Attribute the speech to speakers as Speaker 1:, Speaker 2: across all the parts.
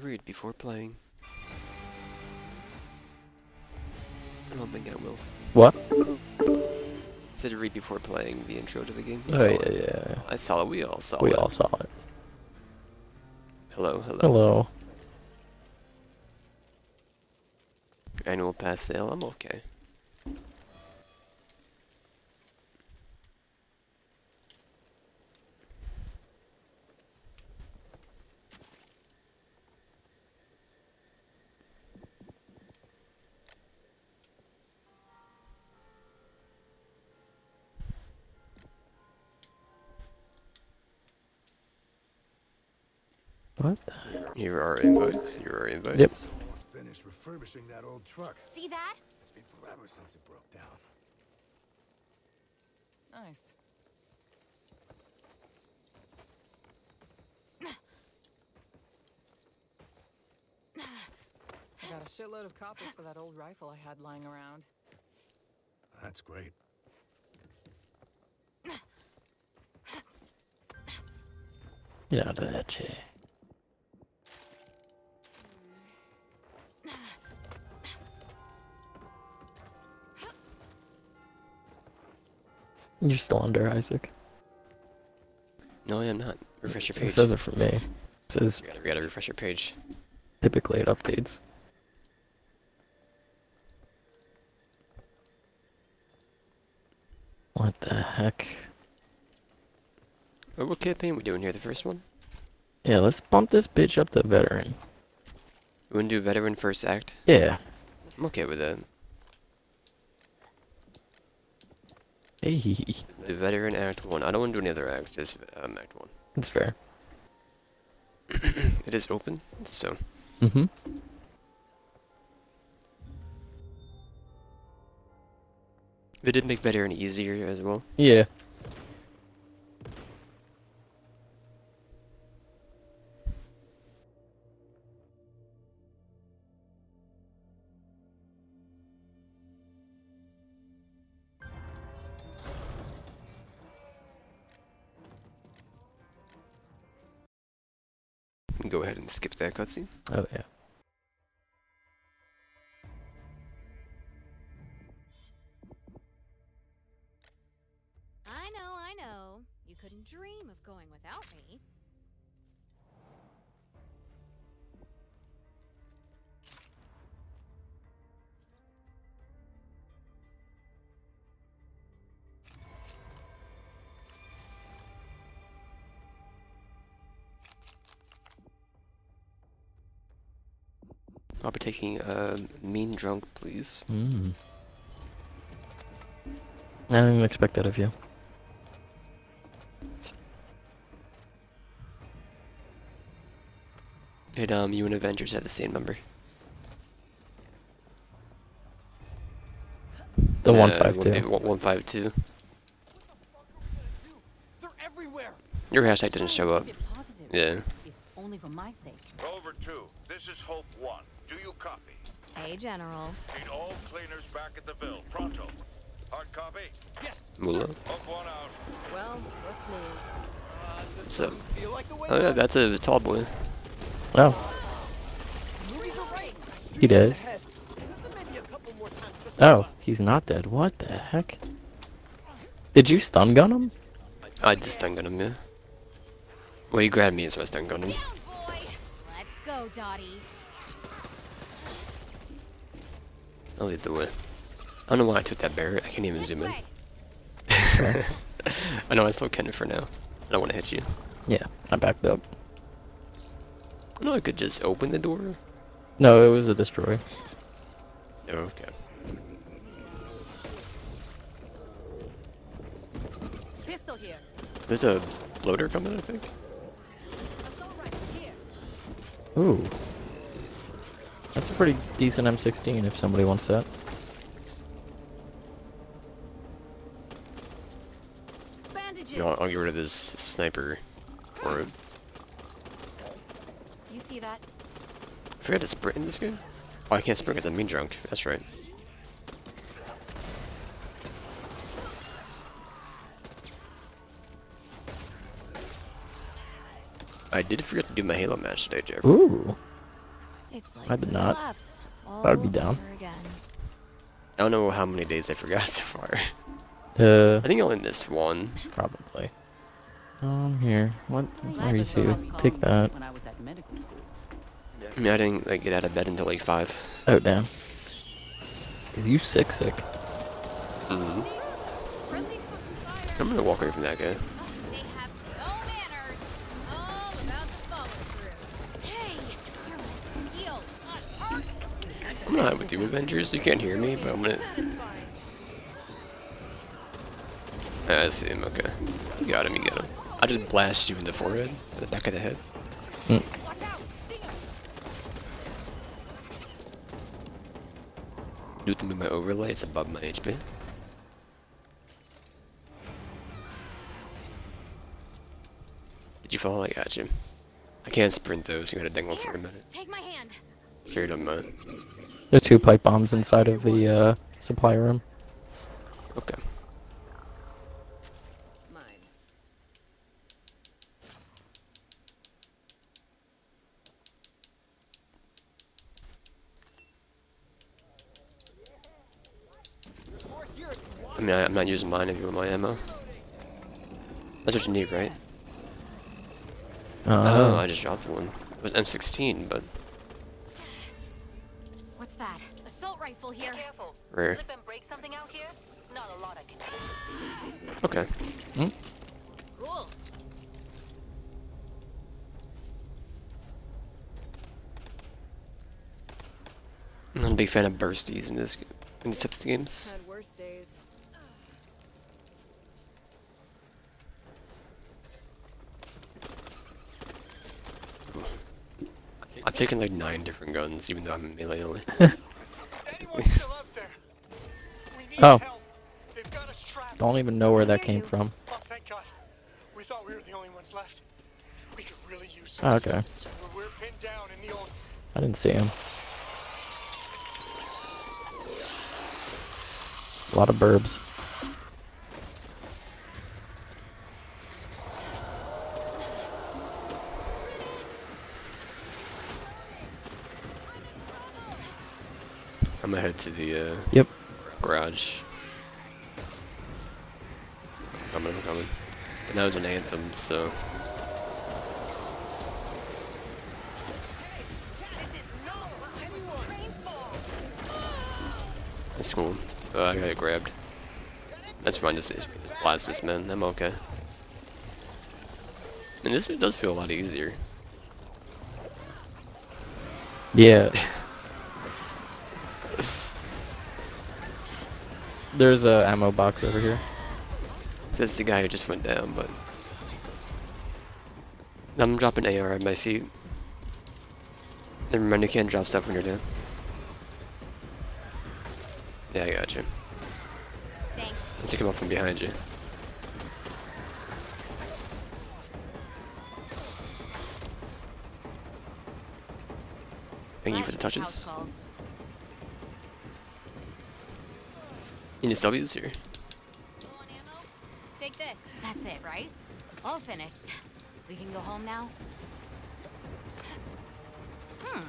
Speaker 1: Read before playing. I don't think I will.
Speaker 2: What?
Speaker 1: I said read before playing the intro to the game. You
Speaker 2: Oh yeah,
Speaker 1: it.
Speaker 2: yeah.
Speaker 1: I saw it. We all saw
Speaker 2: We
Speaker 1: it.
Speaker 2: We all saw it.
Speaker 1: Hello, hello.
Speaker 2: Hello.
Speaker 1: Annual pass sale. I'm okay. Are invites. Here are invites.
Speaker 3: Almost finished refurbishing that old truck.
Speaker 4: See that?
Speaker 3: It's been forever since it broke down.
Speaker 5: Nice. I got a shitload of copies for that old rifle I had lying around.
Speaker 3: That's great.
Speaker 2: Get out of that chair. You're still under Isaac.
Speaker 1: No, I am not. Refresh your
Speaker 2: It
Speaker 1: page.
Speaker 2: says it for me. It says
Speaker 1: We gotta, gotta refresh your page.
Speaker 2: typically it updates. What the heck?
Speaker 1: What campaign we doing here? The first one?
Speaker 2: Yeah, let's bump this bitch up to veteran.
Speaker 1: We wanna do veteran first act?
Speaker 2: Yeah.
Speaker 1: I'm okay with that.
Speaker 2: Hey,
Speaker 1: Do veteran act one. I don't wanna do any other acts, just um, act one.
Speaker 2: that's fair.
Speaker 1: It is open, so
Speaker 2: Mm-hmm.
Speaker 1: they did make veteran easier as well.
Speaker 2: Yeah.
Speaker 1: And skip that cutscene.
Speaker 2: Oh yeah.
Speaker 4: I know, I know. You couldn't dream of going without me.
Speaker 1: I'll be taking uh, mean drunk, please.
Speaker 2: Mm. I didn't even expect that of you.
Speaker 1: Did um you and Avengers have the same number?
Speaker 2: The
Speaker 1: uh,
Speaker 2: one five two.
Speaker 1: One, one five two. Your hashtag didn't show up. Yeah.
Speaker 6: If only for my sake.
Speaker 7: Rover 2, this is Hope 1. Do you copy?
Speaker 4: Hey, General.
Speaker 7: Need all cleaners back at the Ville. Pronto. Hard copy?
Speaker 3: Yes.
Speaker 1: Mula.
Speaker 7: 1 out.
Speaker 5: Well, let's move.
Speaker 1: What's up?
Speaker 3: Feel like the way
Speaker 1: Oh yeah, that's a tall boy.
Speaker 2: Oh,
Speaker 3: Louis are right.
Speaker 2: he did.
Speaker 3: Ahead. Maybe a couple more times just
Speaker 2: Oh, he's not dead. What the heck? Did you stun gun him?
Speaker 1: I just stun gun him, yeah. Well, he grabbed me, so I stun gun him.
Speaker 4: Down, boy! Let's go,
Speaker 1: I'll lead the way. I don't know why I took that bear. I can't even
Speaker 4: This
Speaker 1: zoom in. I know I still can for now. I don't want to hit you.
Speaker 2: Yeah, I backed up.
Speaker 1: I know I could just open the door.
Speaker 2: No, it was a destroy.
Speaker 1: Oh, okay.
Speaker 6: Pistol here.
Speaker 1: There's a loader coming, I think.
Speaker 6: Assault rifle here.
Speaker 2: Ooh. That's a pretty decent M16 if somebody wants that.
Speaker 1: You know, I'll, I'll get rid of this sniper for it.
Speaker 4: You see that?
Speaker 1: I forgot to sprint in this game. Oh, I can't sprint because I'm mean drunk. That's right. I did forget to do my Halo match today, Jeffrey.
Speaker 2: Ooh.
Speaker 4: It's like
Speaker 2: I did not. I would be down.
Speaker 1: I don't know how many days I forgot so far.
Speaker 2: Uh,
Speaker 1: I think I only missed one.
Speaker 2: probably. Um, here. What? Where are you two? Take that.
Speaker 6: I was at medical school.
Speaker 1: I mean, I didn't like get out of bed until like five.
Speaker 2: Oh, damn. Is you sick, sick?
Speaker 1: Mm-hmm. I'm gonna walk away from that guy. I'm not with you, Avengers. You can't hear me, but I'm gonna. Ah, I see him. Okay, you got him. You got him. I just blast you in the forehead, in the back of the head. Do to move my overlay. It's above my HP. Did you fall? I got you. I can't sprint though, so you gotta dangle for a minute.
Speaker 4: take my hand.
Speaker 1: Sure you don't mind.
Speaker 2: There's two pipe bombs inside of the uh, supply room.
Speaker 1: Okay.
Speaker 6: Mine.
Speaker 3: More here if you want.
Speaker 1: I mean, I, I'm not using mine if you want my ammo. That's what you need, right? Oh,
Speaker 2: Uh,
Speaker 1: I just dropped one. It was M16, but
Speaker 4: Assault rifle here.
Speaker 6: Careful.
Speaker 1: rare.
Speaker 6: Slip and break something out here? Not a lot I can do.
Speaker 1: Okay. Hmm?
Speaker 4: Cool.
Speaker 1: I'm not a big fan of bursties in this in these types of games.
Speaker 5: Had worse days.
Speaker 1: I've taken like nine different guns, even though I'm in melee only.
Speaker 2: Oh.
Speaker 3: They've got us trapped.
Speaker 2: don't even know where that came from.
Speaker 3: Oh, thank God. We thought we were the only ones left. We could really use some
Speaker 2: Oh, okay.
Speaker 3: We're pinned down in the old.
Speaker 2: I didn't see him. A lot of burbs.
Speaker 1: I'm gonna head to the uh,
Speaker 2: Yep.
Speaker 1: garage. Coming, I'm coming. But that was an anthem, so. That's cool. Uh, I got it grabbed. That's fine, just, just blast this man. I'm okay. And this does feel a lot easier.
Speaker 2: Yeah. There's a ammo box over here.
Speaker 1: Says the guy who just went down, but I'm dropping AR at my feet. Never mind, you can't drop stuff when you're down. Yeah, I got you.
Speaker 4: Thanks.
Speaker 1: Let's take him up from behind you. Thank you for the
Speaker 6: House
Speaker 1: touches.
Speaker 6: Calls.
Speaker 1: You need W's here.
Speaker 4: Low ammo? Take this. That's it, right? All finished. We can go home now? Hmm.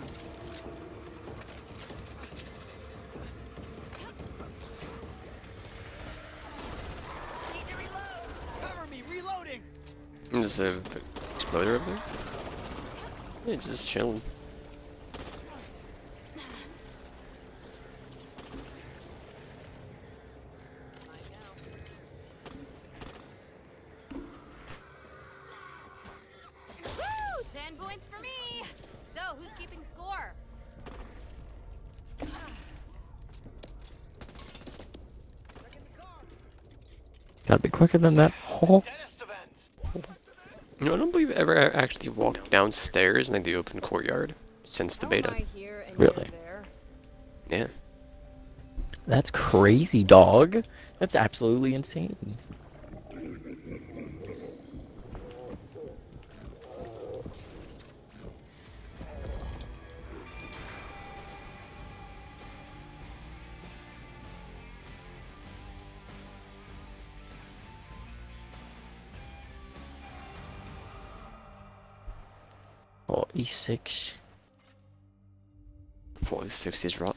Speaker 3: Cover me, reloading.
Speaker 1: There's a exploder up there. Yeah, it's just chilling.
Speaker 4: Woo! Ten points for me! So, who's keeping score?
Speaker 2: Gotta be quicker than that. Oh.
Speaker 1: You know, I don't believe I've ever actually walked downstairs in like the open courtyard since the beta.
Speaker 2: Really?
Speaker 1: Yeah.
Speaker 2: That's crazy, dog. That's absolutely insane.
Speaker 1: 60s rot.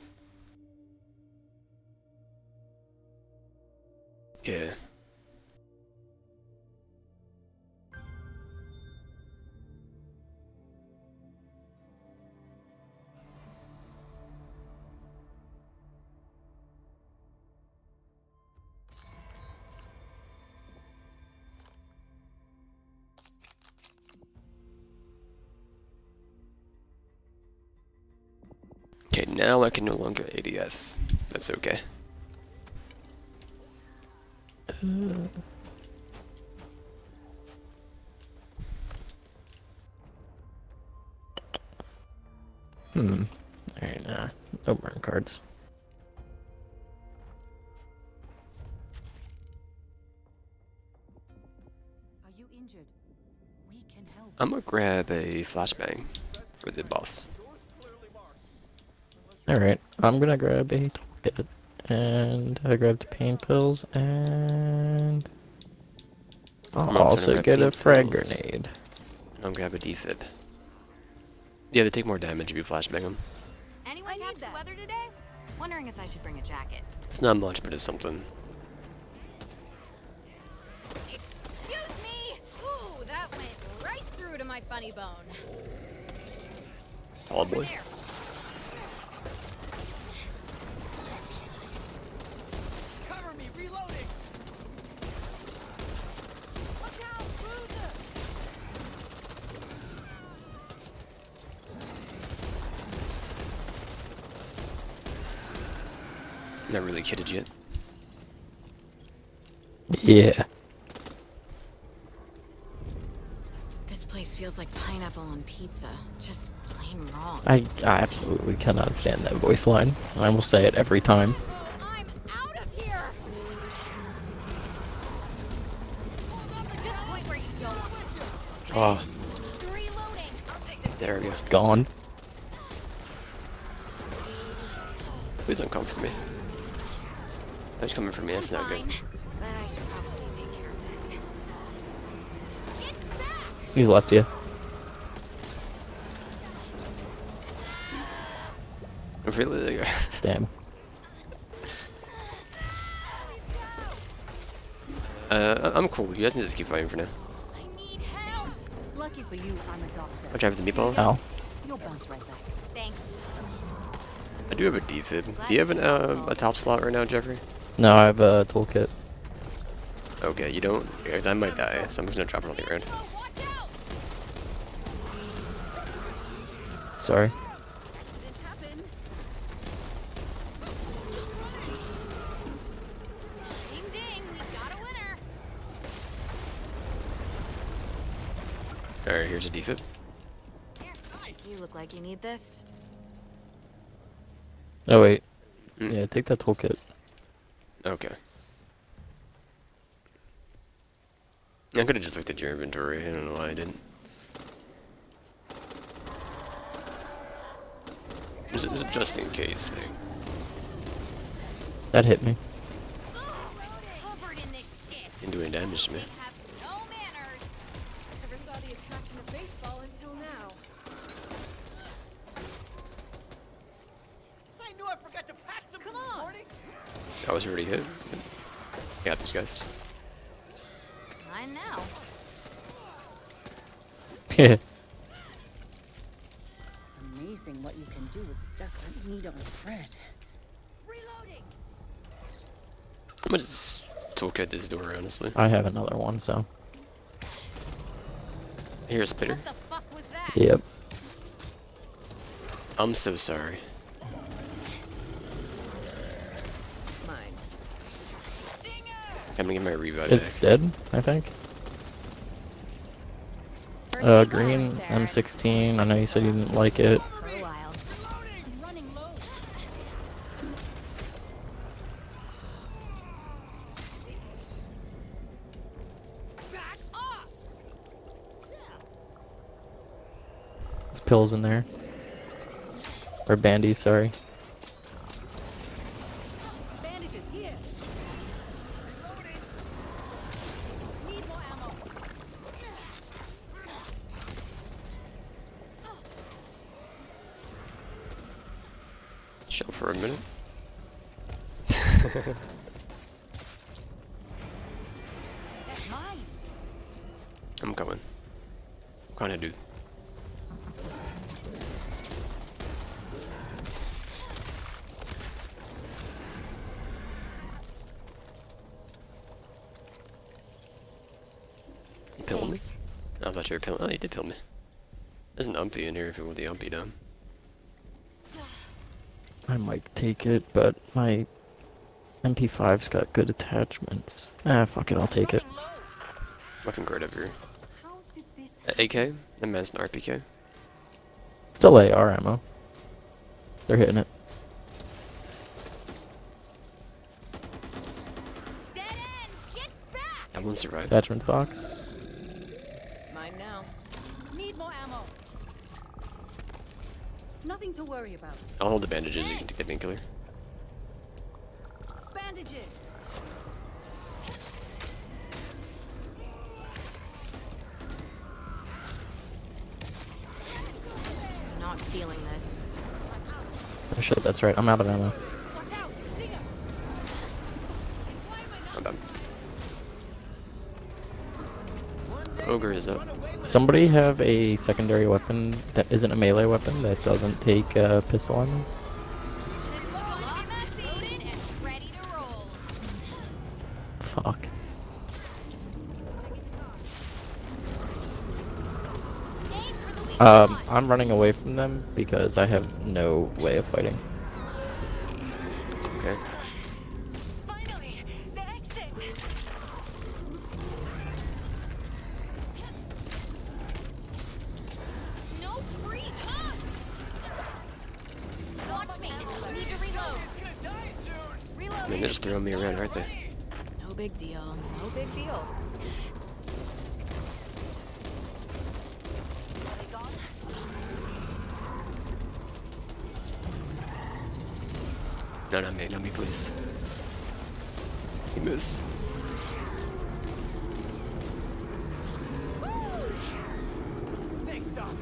Speaker 1: Now I can no longer ADS. That's okay.
Speaker 2: Hmm. Alright, nah. No burn cards.
Speaker 6: Are you injured? We can help.
Speaker 1: I'm gonna grab a flashbang for the boss.
Speaker 2: Alright, I'm gonna grab a toolkit. And I grabbed pain pills and I'll
Speaker 1: I'm also
Speaker 2: also get a frag
Speaker 1: pills.
Speaker 2: grenade.
Speaker 1: And I'll grab a defib. Yeah, they take more damage if you flashbang them.
Speaker 4: Anyone catch the weather today? Wondering if I should bring a jacket.
Speaker 1: It's not much, but it's something.
Speaker 4: Excuse me! Ooh, that went right through to my funny bone.
Speaker 1: Tall boy.
Speaker 4: there.
Speaker 3: Cover me, reloading! Watch out, bruiser!
Speaker 1: Not really kitted yet.
Speaker 2: Yeah.
Speaker 4: This place feels like pineapple on pizza. Just plain wrong.
Speaker 2: I, I absolutely cannot stand that voice line. I will say it every time.
Speaker 4: I'm out of here! Just point where you don't.
Speaker 1: Oh,
Speaker 4: Reloading!
Speaker 1: there we go.
Speaker 2: Gone.
Speaker 1: Please don't come for me. He's coming for me, that's not good.
Speaker 4: Fine. But I should probably take care of this. Get back!
Speaker 2: He's left you.
Speaker 1: Really?
Speaker 2: Damn.
Speaker 1: Uh, I'm cool. You guys can just keep fighting for now.
Speaker 4: I need help!
Speaker 6: Lucky for you, I'm a doctor.
Speaker 1: I'll drive the meatball.
Speaker 2: Ow.
Speaker 6: You'll bounce right back.
Speaker 4: Thanks.
Speaker 1: I do have a defib. Do you have an, uh, a top slot right now, Jeffrey?
Speaker 2: No, I have a toolkit.
Speaker 1: Okay, you don't? Because I might die, so I'm just gonna drop it on the ground.
Speaker 4: Watch out!
Speaker 2: Sorry.
Speaker 6: Accidents happen.
Speaker 4: Ding ding, we got a winner!
Speaker 1: Alright, here's a defib.
Speaker 4: You look like you need this.
Speaker 2: Oh wait.
Speaker 1: Mm.
Speaker 2: Yeah, take that toolkit.
Speaker 1: Okay. I could have just looked at your inventory. I don't know why I didn't. This is a just in case thing.
Speaker 2: That hit me.
Speaker 4: Covered in.
Speaker 1: Didn't do any damage to me.
Speaker 3: I
Speaker 1: was already hit. Got these guys.
Speaker 4: Mine now.
Speaker 6: Amazing what you can do with just a needle and thread. Reloading.
Speaker 1: I'm gonna just toolkit this door, honestly.
Speaker 2: I have another one, so.
Speaker 1: Here's a spitter.
Speaker 4: What the fuck was that?
Speaker 2: Yep.
Speaker 1: I'm so sorry. I'm gonna get my revive
Speaker 2: It's
Speaker 1: back.
Speaker 2: dead, I think. Uh, green. M16. I know you said you didn't like it.
Speaker 4: For a while.
Speaker 6: I'm running low.
Speaker 3: Back off!
Speaker 2: There's pills in there. Or bandies, sorry.
Speaker 6: Bandages here. Need more ammo.
Speaker 1: Chill for a minute.
Speaker 6: That's mine.
Speaker 1: I'm coming. What kind of dude? You pilled me? I thought you were pilling. Oh, you did pill me. There's an umpy in here if you want the umpy down.
Speaker 2: I might take it, but my MP5's got good attachments. Ah, fuck it, I'll take it.
Speaker 1: Weapon grade over here.
Speaker 6: How did
Speaker 1: AK, and has an RPK.
Speaker 2: Still AR ammo. They're hitting it.
Speaker 4: Dead end! Get back!
Speaker 1: That one survived.
Speaker 2: Attachment box.
Speaker 5: Mine now.
Speaker 6: Need more ammo. Nothing to worry about.
Speaker 1: I'll hold the bandages. You can take the painkiller.
Speaker 6: Bandages.
Speaker 4: Not feeling this.
Speaker 2: Oh shit, that's right. I'm out of ammo.
Speaker 4: Watch out! Stinger!
Speaker 1: I'm done. Ogre is up.
Speaker 2: Somebody have a secondary weapon that isn't a melee weapon that doesn't take uh, pistol ammo? Fuck. Um. I'm running away from them because I have no way of fighting.
Speaker 1: It's okay.
Speaker 6: Finally, the exit.
Speaker 4: No free hugs! Watch me. Need to reload.
Speaker 1: I mean,
Speaker 4: Reloading.
Speaker 1: they're just throwing me around, aren't they?
Speaker 5: No big deal. No big deal.
Speaker 1: No, not me, not me, please. You miss.
Speaker 3: Thanks, Doc.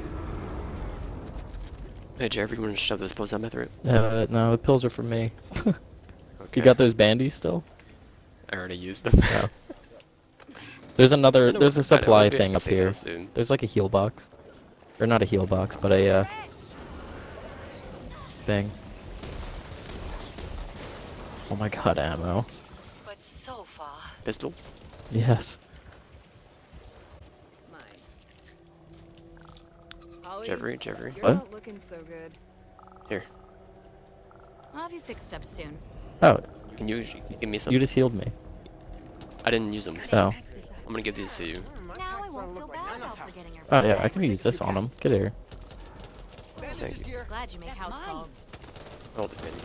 Speaker 1: Hey, Jeffrey, you want to shove those pills down my throat?
Speaker 2: Uh, no, the pills are for me.
Speaker 1: Okay.
Speaker 2: You got those bandies still?
Speaker 1: I already used them.
Speaker 2: No. There's another, there's a
Speaker 1: we're- I know,
Speaker 2: supply
Speaker 1: we'll be at
Speaker 2: thing up here.
Speaker 1: soon.
Speaker 2: There's like a heal box. Or not a heal box, but a, uh, thing. Oh my god, ammo.
Speaker 6: But so far.
Speaker 1: Pistol?
Speaker 2: Yes.
Speaker 5: Mine. Holly,
Speaker 1: Jeffrey, Jeffrey.
Speaker 5: You're
Speaker 2: What?
Speaker 5: not looking so good.
Speaker 1: Here.
Speaker 4: I'll have you fixed up soon.
Speaker 2: Oh,
Speaker 1: Can you, you give me some?
Speaker 2: you just healed me.
Speaker 1: I didn't use them.
Speaker 2: Oh.
Speaker 1: I'm gonna give these to you.
Speaker 4: Now I won't feel bad about forgetting her.
Speaker 2: Oh yeah, I can use this on him. Get here.
Speaker 3: Bandages
Speaker 1: you.
Speaker 4: Glad you make house calls.
Speaker 1: Hold it, baby.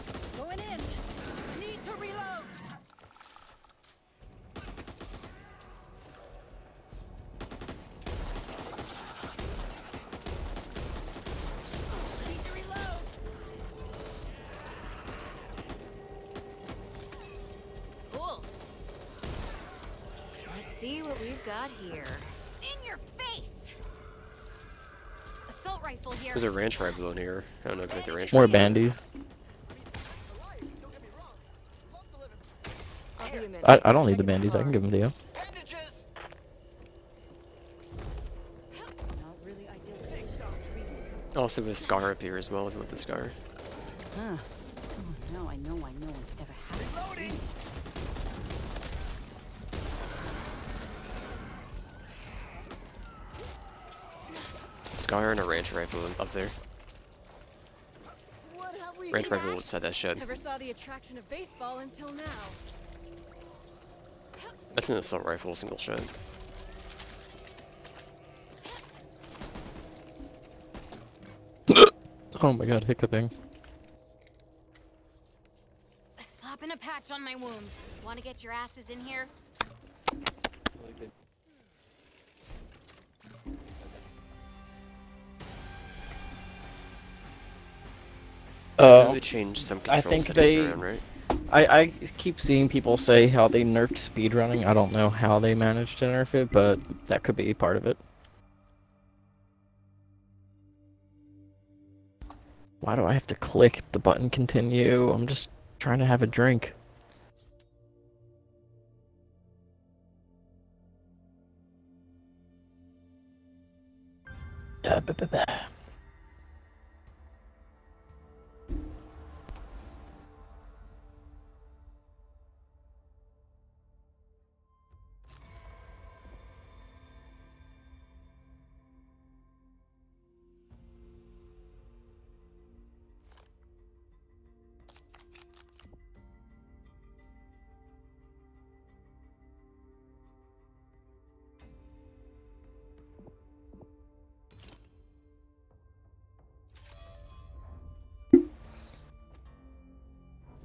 Speaker 4: We've got here. In your face! Assault rifle here.
Speaker 1: There's a ranch rifle in here. I don't know if I get the ranch
Speaker 2: More
Speaker 1: rifle.
Speaker 2: bandies.
Speaker 5: I'll be a minute.
Speaker 2: I, I don't need the bandies, I can give them to you.
Speaker 3: Bandages.
Speaker 6: Not really.
Speaker 1: Also, a scar up here as well if you want the scar.
Speaker 6: Huh. Oh, now I know why no one's ever had it.
Speaker 3: Reloading.
Speaker 1: Scar and a ranch rifle up there.
Speaker 5: What have we
Speaker 1: Ranch rifle
Speaker 5: got?
Speaker 1: inside that shed.
Speaker 5: Never saw the attraction of baseball until now.
Speaker 1: That's an assault rifle, single shot.
Speaker 2: Oh my god, hiccuping.
Speaker 4: Slapping a patch on my wounds. Want to get your asses in here?
Speaker 1: Changed some
Speaker 2: I think
Speaker 1: settings
Speaker 2: they-
Speaker 1: around, right?
Speaker 2: I, I keep seeing people say how they nerfed speedrunning. I don't know how they managed to nerf it, but that could be part of it. Why do I have to click the button continue? I'm just trying to have a drink. Uh, ba- ba- ba.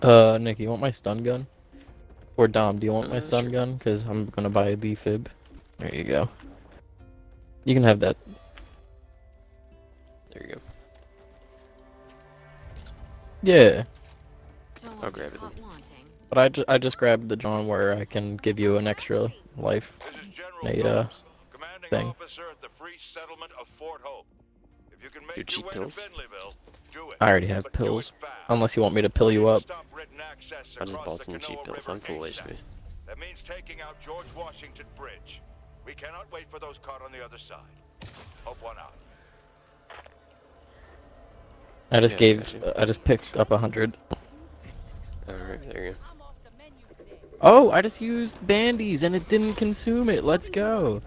Speaker 2: Uh, Nick, you want my stun gun? Or Dom, do you want my
Speaker 1: Uh,
Speaker 2: stun
Speaker 1: sure.
Speaker 2: gun? Because I'm gonna buy the fib. There you go. You can have that.
Speaker 1: There you go.
Speaker 2: Yeah,
Speaker 1: I'll grab it
Speaker 4: caught
Speaker 1: then.
Speaker 4: wanting.
Speaker 2: but I, ju- I just grabbed the John where I can give you an extra life.
Speaker 7: This is General
Speaker 2: Hey, uh,
Speaker 7: Phillips, commanding
Speaker 2: thing.
Speaker 7: Officer at the Free Settlement of Fort Hope. If you can make
Speaker 1: Do
Speaker 7: your
Speaker 1: cheap pills?
Speaker 7: do it.
Speaker 2: I already have
Speaker 7: But
Speaker 2: pills. Unless you want me to pill you up.
Speaker 7: Stop written
Speaker 1: I just
Speaker 7: across
Speaker 1: bought some cheap pills. I'm full
Speaker 7: ASAP.
Speaker 1: HP.
Speaker 7: That means taking out George Washington Bridge. We cannot wait for those caught on the other side. Hope one out.
Speaker 2: I just
Speaker 1: Yeah,
Speaker 2: gave,
Speaker 1: gotcha.
Speaker 2: I just picked up a hundred.
Speaker 1: Alright, there you go.
Speaker 2: Oh, I just used bandies and it didn't consume it. Let's go.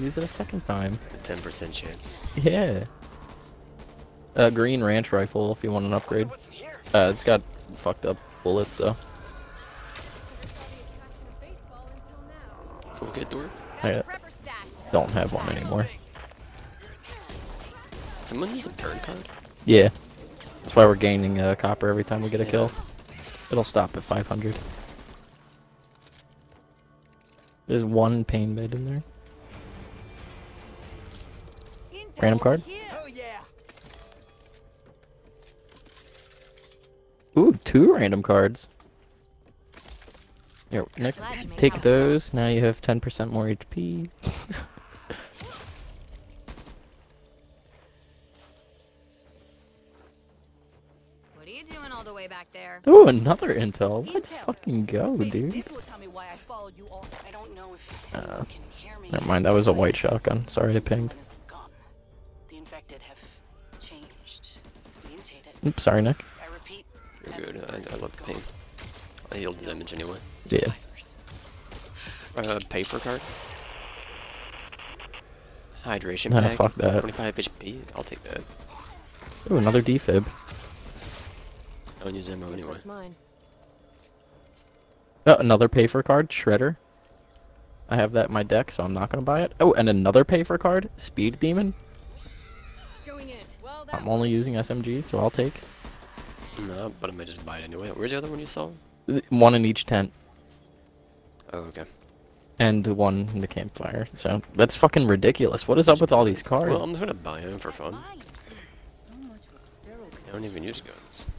Speaker 2: Use it a second time.
Speaker 1: A 10% chance.
Speaker 2: Yeah. Uh, green ranch rifle if you want an upgrade.
Speaker 3: What's in here?
Speaker 2: Uh, it's got fucked up bullets, so.
Speaker 1: We'll get to work.
Speaker 2: I
Speaker 4: Got a prepper stash.
Speaker 2: don't have one anymore.
Speaker 1: Someone use a turn card?
Speaker 2: Yeah. That's why we're gaining uh, copper every time we get a kill. It'll stop at 500. There's one pain bed in there. Random card?
Speaker 3: Oh yeah.
Speaker 2: Ooh, two random cards. Here, Nick,
Speaker 4: Glad you made
Speaker 2: take those. Now you have 10% more HP.
Speaker 4: What are you doing all the way back there?
Speaker 2: Ooh, another intel. Let's fucking go, dude.
Speaker 6: This will tell me why I followed you all. I don't know if
Speaker 2: Uh,
Speaker 6: can hear me.
Speaker 2: Never mind, that was a white shotgun. Sorry, I pinged. Oops, sorry, Nick.
Speaker 6: I repeat.
Speaker 1: You're good. I, I love the pain. I healed the damage anyway.
Speaker 2: Yeah.
Speaker 6: Survivors.
Speaker 1: Uh, pay for card? Hydration
Speaker 2: Nah,
Speaker 1: pack.
Speaker 2: fuck that.
Speaker 1: 25 HP. I'll take that.
Speaker 2: Ooh, another defib.
Speaker 1: I don't use ammo anyway.
Speaker 5: That's mine.
Speaker 2: Oh, another pay for card, Shredder. I have that in my deck, so I'm not gonna buy it. Oh, and another pay for card, Speed Demon. I'm only using SMGs, so I'll take
Speaker 1: No, but I might just buy it anyway. Where's the other one you saw?
Speaker 2: One in each tent
Speaker 1: Oh, okay.
Speaker 2: and one in the campfire. So that's fucking ridiculous. What is up with all these cards?
Speaker 1: Well, I'm just gonna buy them for fun.
Speaker 6: So much for steroid.
Speaker 1: I don't even use guns.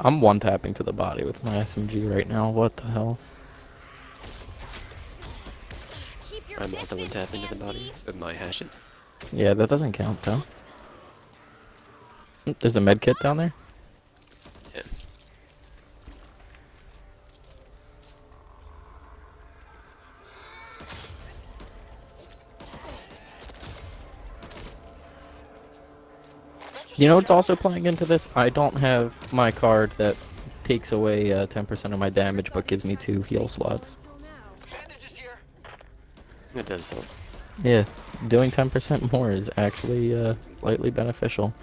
Speaker 2: I'm one tapping to the body with my SMG right now. What the hell?
Speaker 1: I'm also one
Speaker 4: distance,
Speaker 1: tap into the body
Speaker 4: Nancy.
Speaker 1: with my hatchet.
Speaker 2: Yeah, that doesn't count though. There's a med kit down there. You know what's also playing into this? I don't have my card that takes away uh, 10% of my damage but gives me two heal slots.
Speaker 1: It does help.
Speaker 2: Yeah, doing 10% more is actually uh, slightly beneficial.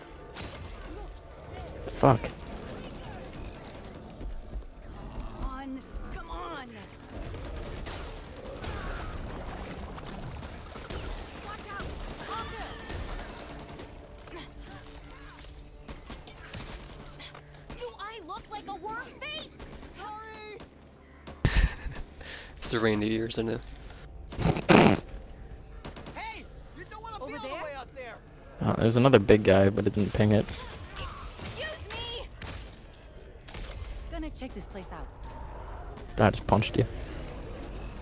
Speaker 2: Fuck.
Speaker 1: The reindeer years, I know.
Speaker 3: Hey, you don't want to be
Speaker 6: there?
Speaker 3: the way out there.
Speaker 2: Oh, there's another big guy, but it didn't ping it.
Speaker 4: Excuse me!
Speaker 6: Gonna check this place out.
Speaker 2: I just punched you.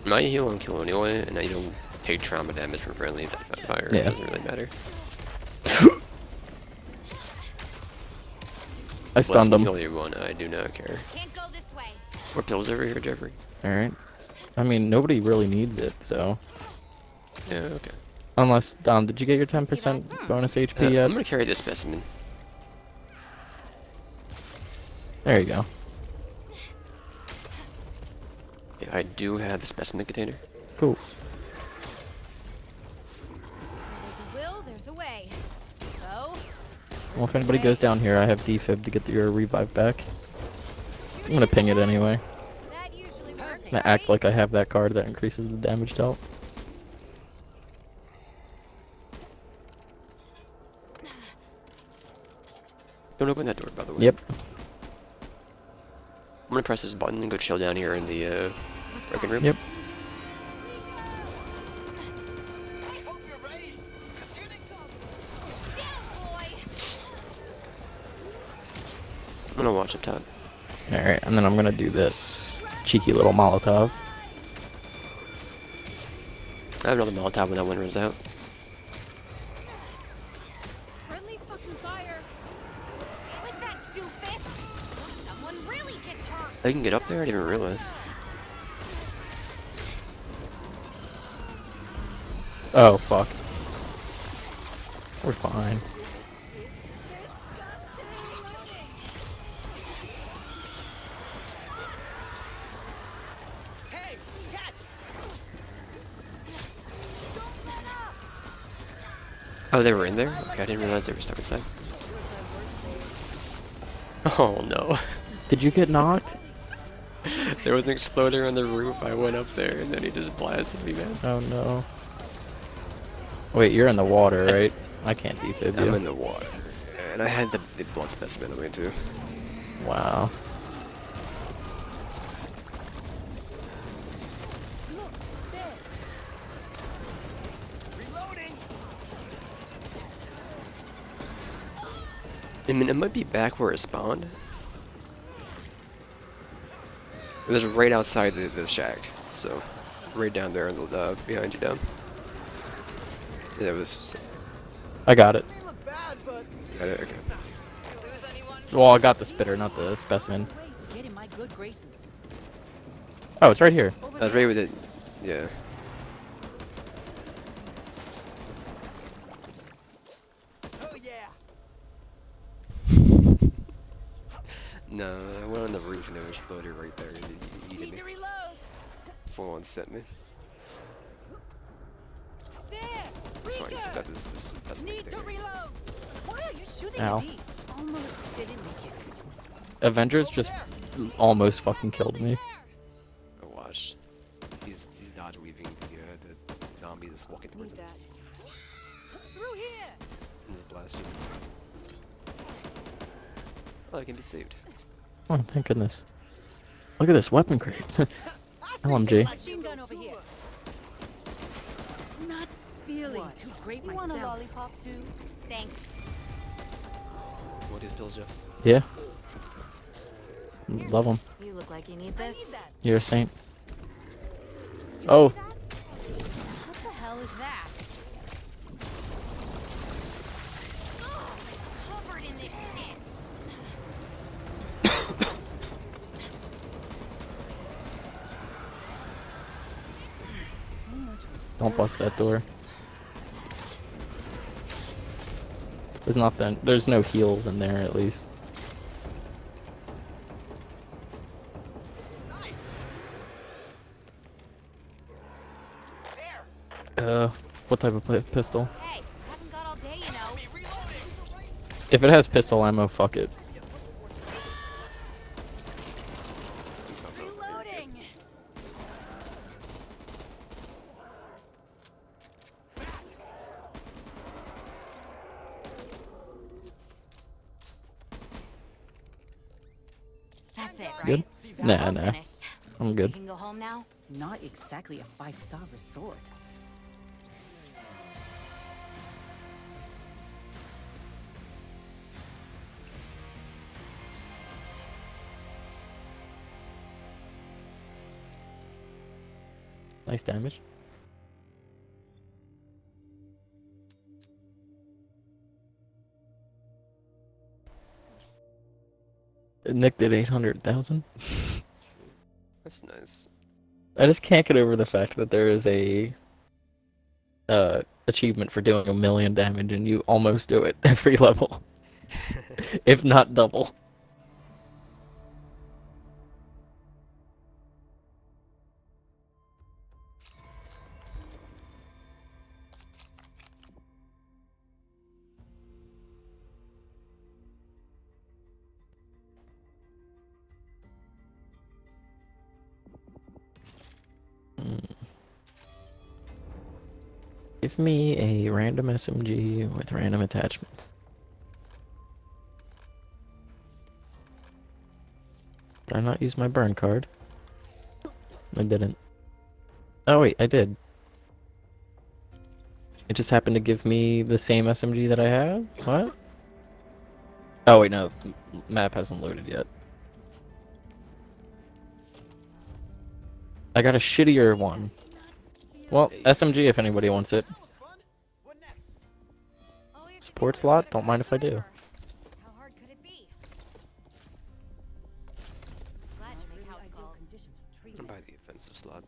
Speaker 1: Now you heal and kill anyway, and now you don't take trauma damage from friendly fire.
Speaker 2: Yeah.
Speaker 1: It doesn't really matter.
Speaker 2: I stunned
Speaker 1: Let's
Speaker 2: him.
Speaker 1: you one. I do not care.
Speaker 4: Can't go this way.
Speaker 1: More pills over here, Jeffrey.
Speaker 2: Alright. I mean, nobody really needs it, so.
Speaker 1: Yeah, okay.
Speaker 2: Unless, Dom, did you get your 10% bonus HP
Speaker 1: Uh,
Speaker 2: yet?
Speaker 1: I'm gonna carry this specimen.
Speaker 2: There you go.
Speaker 1: Yeah, I do have the specimen container.
Speaker 2: Cool.
Speaker 4: There's a will, there's a way. So,
Speaker 2: Well, if anybody goes down here, I have defib to get your revive back. I'm gonna ping it anyway.
Speaker 4: that usually works.
Speaker 2: I'm gonna act like I have that card that increases the damage dealt.
Speaker 1: Don't open that door, by the way.
Speaker 2: Yep.
Speaker 1: I'm gonna press this button and go chill down here in the uh, freaking room.
Speaker 2: Yep.
Speaker 3: Hope you're ready. 'cause here they come.
Speaker 4: Down, boy!
Speaker 1: I'm gonna watch up top.
Speaker 2: Alright, and then I'm gonna do this cheeky little Molotov.
Speaker 1: I have another Molotov when that one runs out.
Speaker 4: Friendly fucking fire! With that doofus! Someone really gets hurt!
Speaker 1: I can get up there? I didn't even realize.
Speaker 2: Oh, fuck. We're fine.
Speaker 1: Oh, they were in there? Okay, I didn't realize they were stuck inside. Oh no.
Speaker 2: Did you get knocked?
Speaker 1: there was an exploder on the roof. I went up there and then he just blasted me, man.
Speaker 2: Oh no. Wait, you're in the water, right? I can't defib you.
Speaker 1: I'm
Speaker 2: you.
Speaker 1: in the water. And I had the, the blood specimen on me too.
Speaker 2: Wow.
Speaker 3: Reloading.
Speaker 1: I mean, it might be back where it spawned. It was right outside the, the shack, so right down there, in the, uh, behind you, down. Yeah, it was.
Speaker 2: I got it.
Speaker 3: They bad,
Speaker 1: Got it, okay.
Speaker 2: Well, I got the spitter, not the specimen.
Speaker 6: Way to get in my good graces.
Speaker 2: Oh, it's right here.
Speaker 6: Over
Speaker 1: I was right with it. Yeah.
Speaker 3: oh yeah.
Speaker 1: No, I went on the and there was exploder right there. And it he
Speaker 6: Need
Speaker 1: hit me.
Speaker 6: reload.
Speaker 1: Full on sent me.
Speaker 6: There.
Speaker 1: That's fine. So
Speaker 6: Rika!
Speaker 1: got this this specimen
Speaker 6: Need to reload. Why are you shooting
Speaker 2: Ow.
Speaker 6: at me? Almost didn't make it.
Speaker 2: Avengers just almost fucking killed me.
Speaker 1: Oh, watch. He's he's dodge weaving the uh, the zombie that's walking
Speaker 5: Need
Speaker 1: towards him.
Speaker 5: that.
Speaker 6: Through here.
Speaker 1: And just blast. Oh, it can be saved.
Speaker 2: Oh, thank goodness. Look at this weapon crate. LMG.
Speaker 6: Machine gun over here. Not feeling too great myself. want a lollipop too?
Speaker 4: Thanks.
Speaker 1: Want these pills, Jeff?
Speaker 2: Yeah. Love them.
Speaker 4: You look like you need
Speaker 6: I need
Speaker 4: this.
Speaker 6: that.
Speaker 2: You're a saint. Oh,
Speaker 4: What the hell is that? Oh, Ugh, covered in this shit.
Speaker 6: So much for
Speaker 2: Don't bust that door. there's nothing. There's no heals in there, at least. Uh, what type of pistol?
Speaker 4: Hey, haven't got all day, you know.
Speaker 2: If it has pistol ammo, fuck it. I'm good.
Speaker 4: can go home now?
Speaker 6: Not exactly a five-star resort.
Speaker 2: Nice damage. Nicked at 800,000.
Speaker 1: That's nice.
Speaker 2: I just can't get over the fact that there is a uh, achievement for doing a million damage and you almost do it every level, if not double. Give me a random SMG with random attachment. Did I not use my burn card? I didn't. Oh wait, I did. It just happened to give me the same SMG that I have? What? Oh wait, no. Map hasn't loaded yet. I got a shittier one. Well, SMG if anybody wants it.
Speaker 4: All we have to
Speaker 2: Support slot? Don't mind if I do.
Speaker 4: How hard could it be? Glad you make house
Speaker 6: Ideal
Speaker 4: calls.
Speaker 6: conditions for
Speaker 1: I'm
Speaker 6: treatment.
Speaker 1: by the offensive slot.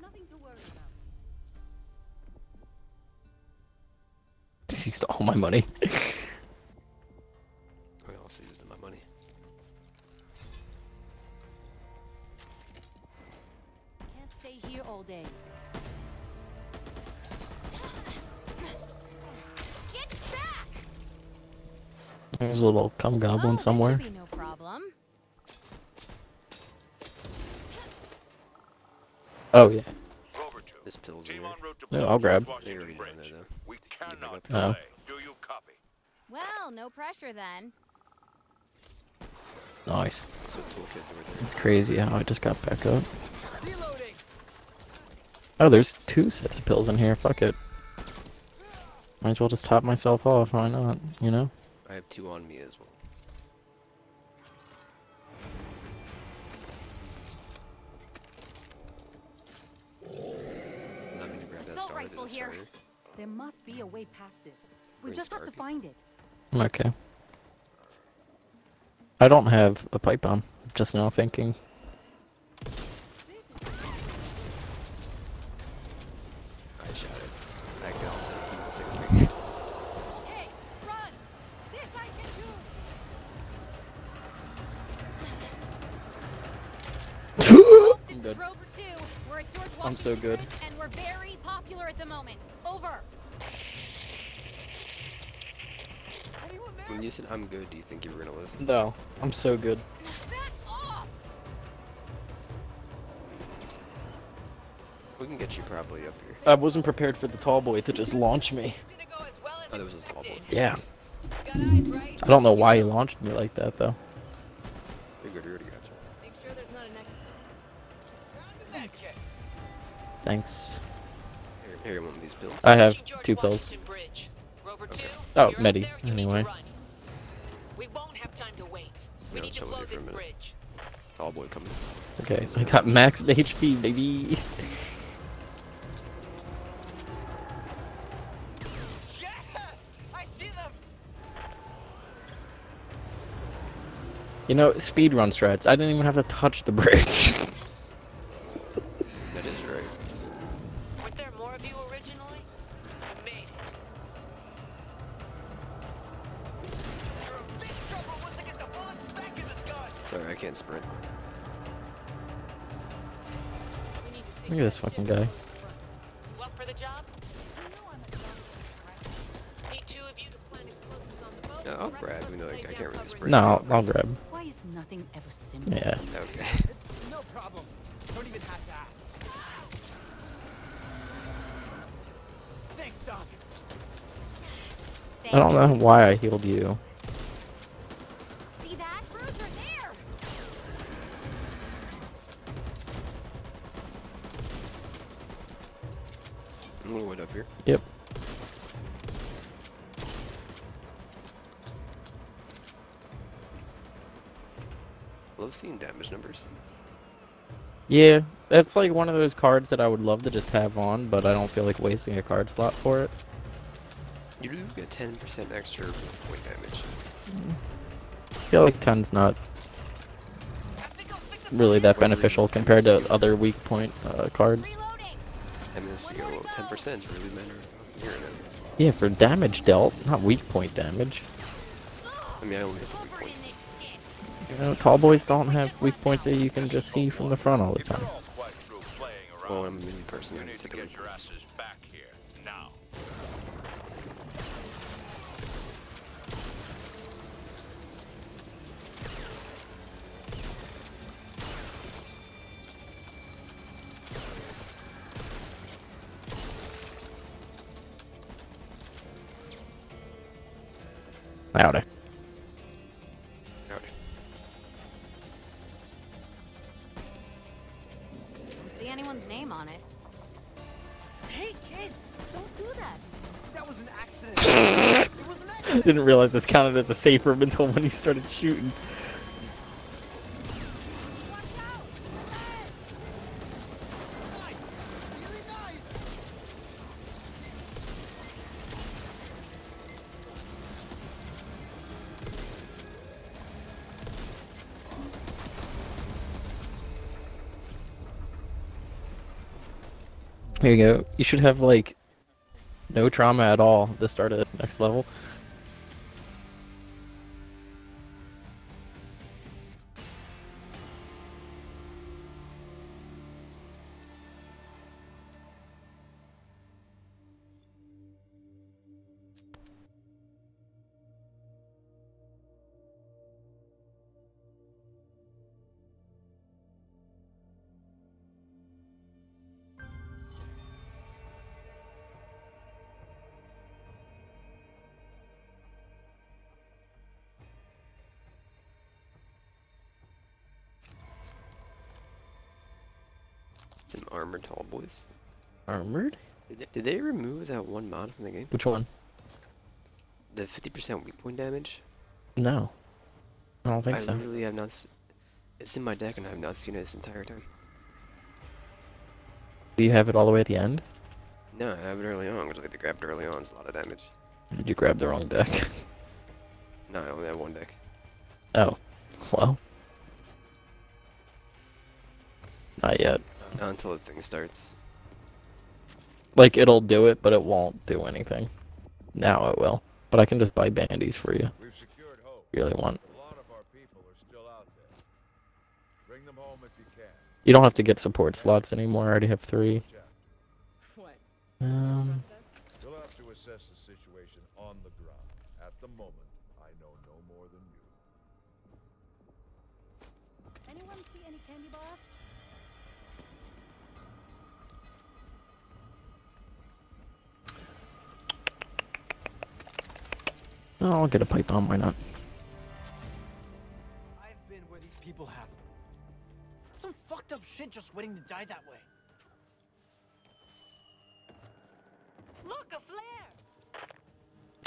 Speaker 6: Nothing to worry about.
Speaker 2: Just used all my money.
Speaker 1: I also used my money.
Speaker 6: Can't stay here all day.
Speaker 2: There's a little cum
Speaker 4: oh,
Speaker 2: goblin
Speaker 4: that
Speaker 2: somewhere.
Speaker 4: no problem.
Speaker 2: Oh yeah.
Speaker 7: Rover 2.
Speaker 1: This pill's in
Speaker 7: Team
Speaker 1: there.
Speaker 7: en route to
Speaker 2: Yeah, I'll grab.
Speaker 1: They
Speaker 7: Washington
Speaker 1: already down there
Speaker 7: We cannot
Speaker 1: up.
Speaker 2: Oh.
Speaker 7: Do you copy?
Speaker 4: Well, no pressure then.
Speaker 2: Nice.
Speaker 1: So toolkit over there.
Speaker 2: It's crazy how I just got back up. Oh, there's two sets of pills in here. Fuck it. Might as well just top myself off. Why not? You know?
Speaker 1: I have two on me as well. Not gonna grab that
Speaker 4: Assault rifle here.
Speaker 6: There must be a way past this. We
Speaker 1: Green
Speaker 6: just have to find it.
Speaker 2: Okay. I don't have a pipe bomb. Just now thinking. So good.
Speaker 4: And we're very popular at the moment. Over.
Speaker 1: When you said I'm good, do you think you were gonna live?
Speaker 2: No, I'm so good.
Speaker 1: We can get you probably up here.
Speaker 2: I wasn't prepared for the tall boy to just launch me.
Speaker 1: Oh, there was a tall boy.
Speaker 2: Yeah. I don't know why he launched me like that though.
Speaker 1: You're good, we already got you.
Speaker 2: Thanks.
Speaker 1: Here, here, one of these pills.
Speaker 2: I have two pills.
Speaker 1: Okay.
Speaker 2: Oh,
Speaker 8: you're
Speaker 2: Medi,
Speaker 8: there, you need to
Speaker 2: anyway.
Speaker 8: We won't have time to wait. We
Speaker 1: Yeah,
Speaker 8: need to blow
Speaker 1: you for a
Speaker 8: this
Speaker 1: minute.
Speaker 8: bridge.
Speaker 1: Tall boy coming.
Speaker 2: Okay, so I got max HP, baby.
Speaker 3: I see them.
Speaker 2: You know, speedrun strats. I didn't even have to touch the bridge. fucking guy.
Speaker 8: You up for the job? Need two of you to plant explosives on the boat.
Speaker 1: Yeah, I'll grab,
Speaker 8: of us
Speaker 1: even though I- I can't really
Speaker 8: cover
Speaker 1: sprint.
Speaker 2: No, I'll, I'll grab.
Speaker 6: Why is nothing ever simple?
Speaker 2: Yeah.
Speaker 1: Okay.
Speaker 3: It's no problem. Don't even have to ask. Thanks, Doc.
Speaker 2: I don't know why I healed you.
Speaker 4: See that? Bruiser there!
Speaker 1: I'm gonna wait up here.
Speaker 2: Yep.
Speaker 1: Seeing damage numbers.
Speaker 2: Yeah, that's like one of those cards that I would love to just have on, but I don't feel like wasting a card slot for it.
Speaker 1: You do get 10% extra point damage.
Speaker 2: I feel like 10's not really that beneficial compared to other weak point uh, cards.
Speaker 1: MSCO 10% really matter.
Speaker 2: Yeah, for damage dealt, not weak point damage.
Speaker 1: I mean, I only have three points.
Speaker 2: You know, tall boys don't have weak points that you can just see from the front all the time.
Speaker 7: all quite through playing
Speaker 1: Well, I'm a mini person.
Speaker 7: you
Speaker 1: I
Speaker 7: to get your asses back here now.
Speaker 2: Howdy. Didn't realize this counted as a safe room until when he started shooting.
Speaker 4: Watch out!
Speaker 9: Nice. Really nice.
Speaker 2: Here you go. You should have like no trauma at all at the start the next level.
Speaker 1: Mod from the game?
Speaker 2: Which one?
Speaker 1: The 50% weak point damage?
Speaker 2: No. I don't think so.
Speaker 1: I
Speaker 2: so.
Speaker 1: literally have not. It's in my deck and I have not seen it this entire time.
Speaker 2: Do you have it all the way at the end?
Speaker 1: No, I have it early on because like they grabbed it early on. It's a lot of damage.
Speaker 2: Did you grab the wrong deck?
Speaker 1: No, I only have one deck.
Speaker 2: oh. Well. Not yet.
Speaker 1: Not until the thing starts.
Speaker 2: Like, it'll do it, but it won't do anything. Now it will. But I can just buy bandies for you.
Speaker 7: We've secured hope.
Speaker 2: you really want.
Speaker 7: A lot of our people are still out there. Bring them home if you can.
Speaker 2: You don't have to get support slots anymore. I already have three.
Speaker 5: What?
Speaker 2: Um, oh, I'll get a pipe bomb. Why not?
Speaker 9: I've been where these people have. Some fucked up shit just waiting to die that way.
Speaker 8: Look, a flare!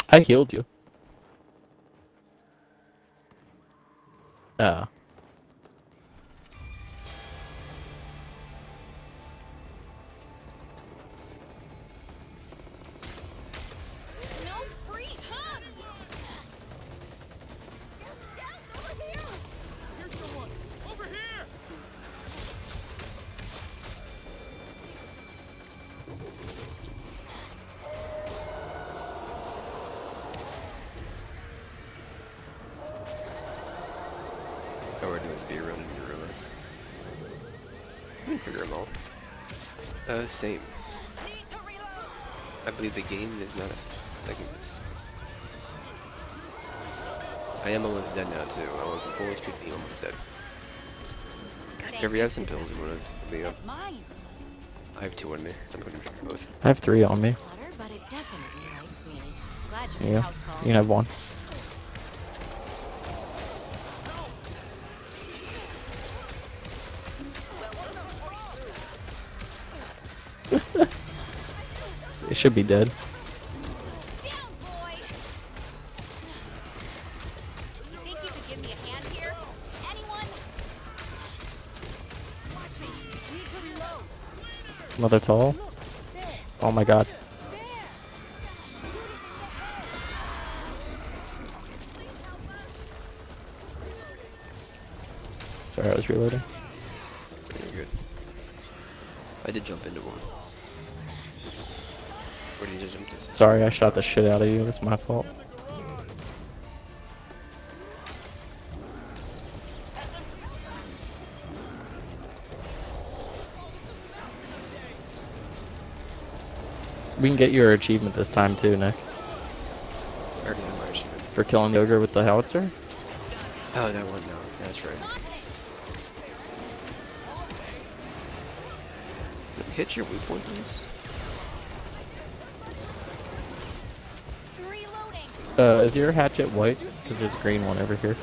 Speaker 2: I healed you. Ah.
Speaker 4: No
Speaker 1: same.
Speaker 8: Need to reload!
Speaker 1: I believe the game is not like this. I am almost dead now too. I went from full HP to being almost dead. Trevor, you have some pills you wanna fill me up? I have two on me, so I'm gonna try both.
Speaker 2: I have three on me.
Speaker 4: Clutter, but it definitely me. Glad you're
Speaker 2: Yeah. You can have one. Anyone? be dead. Mother tall. Oh my god. Sorry, I was reloading. Sorry, I shot the shit out of you. It's my fault. We can get your achievement this time too, Nick,
Speaker 1: already have my achievement.
Speaker 2: for killing the ogre with the howitzer.
Speaker 1: Oh, that one, no. That's right. Hit your weak point, please.
Speaker 4: Reloading.
Speaker 2: Uh, is your hatchet white? Because there's a green one over here.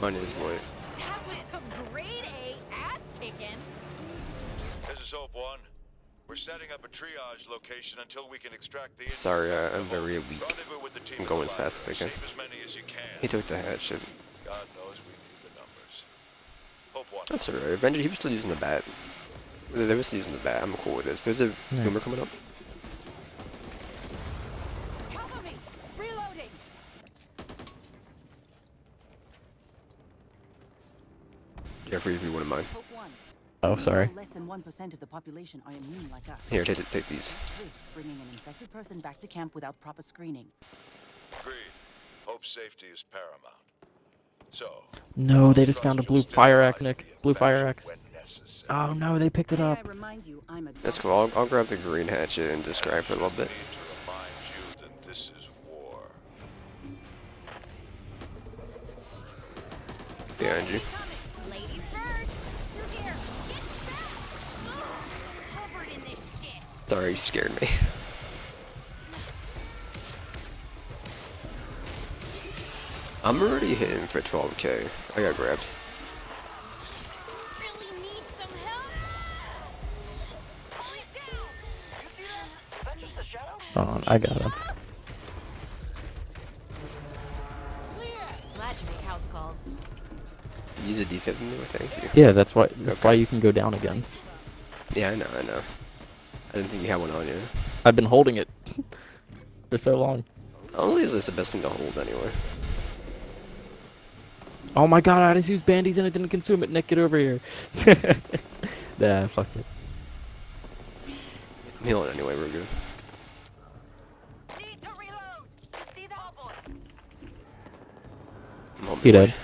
Speaker 1: Mine is white.
Speaker 4: That was some grade A ass kicking.
Speaker 7: This is Hope One. We're setting up a triage location until we can extract the.
Speaker 1: Sorry, I, I'm very weak.
Speaker 7: Rendezvous with the team
Speaker 1: I'm going as fast as I can.
Speaker 7: As many as you can.
Speaker 1: He took the hatchet.
Speaker 7: God knows we need the numbers. Hope One.
Speaker 1: That's alright. Avenger, he was still using the bat. They they were still using the bat. I'm cool with this. There's a
Speaker 2: Yeah.
Speaker 1: boomer coming up.
Speaker 6: Cover me! Reloading!
Speaker 1: Jeffrey, if you wouldn't mind.
Speaker 6: Hope one.
Speaker 2: Oh, sorry.
Speaker 6: Less than 1% of the population are immune like us.
Speaker 1: Here, take, take these.
Speaker 6: Bringing an infected person back to camp without proper screening.
Speaker 7: Agreed. Hope's safety is paramount. So.
Speaker 2: No, they just found a blue fire axe, Nick. Blue fire
Speaker 7: infection
Speaker 2: axe. Oh no, they picked it up.
Speaker 6: You, I'm a
Speaker 1: That's cool. I'll, I'll grab the green hatchet and describe for a little bit. Behind
Speaker 4: to
Speaker 1: Sorry, you scared me. I'm already hitting for 12k. I got grabbed.
Speaker 4: Really need some help. Pull it down.
Speaker 9: Is that just a shadow?
Speaker 2: Hold on, I got him.
Speaker 6: Glad you make house calls.
Speaker 1: Use a defib maneuver, thank you.
Speaker 2: Yeah, that's why. That's
Speaker 1: Okay.
Speaker 2: why you can go down again.
Speaker 1: Yeah, I know, I know. I didn't think you had one on you.
Speaker 2: I've been holding it for so long.
Speaker 1: Only is this the best thing to hold anyway.
Speaker 2: Oh my god, I just used bandies and I didn't consume it. Nick, get over here. nah, fuck it.
Speaker 1: I'm healing anyway, we're good.
Speaker 9: Need to reload! See that? boy?
Speaker 1: I'm on my
Speaker 2: He
Speaker 1: way.
Speaker 2: dead.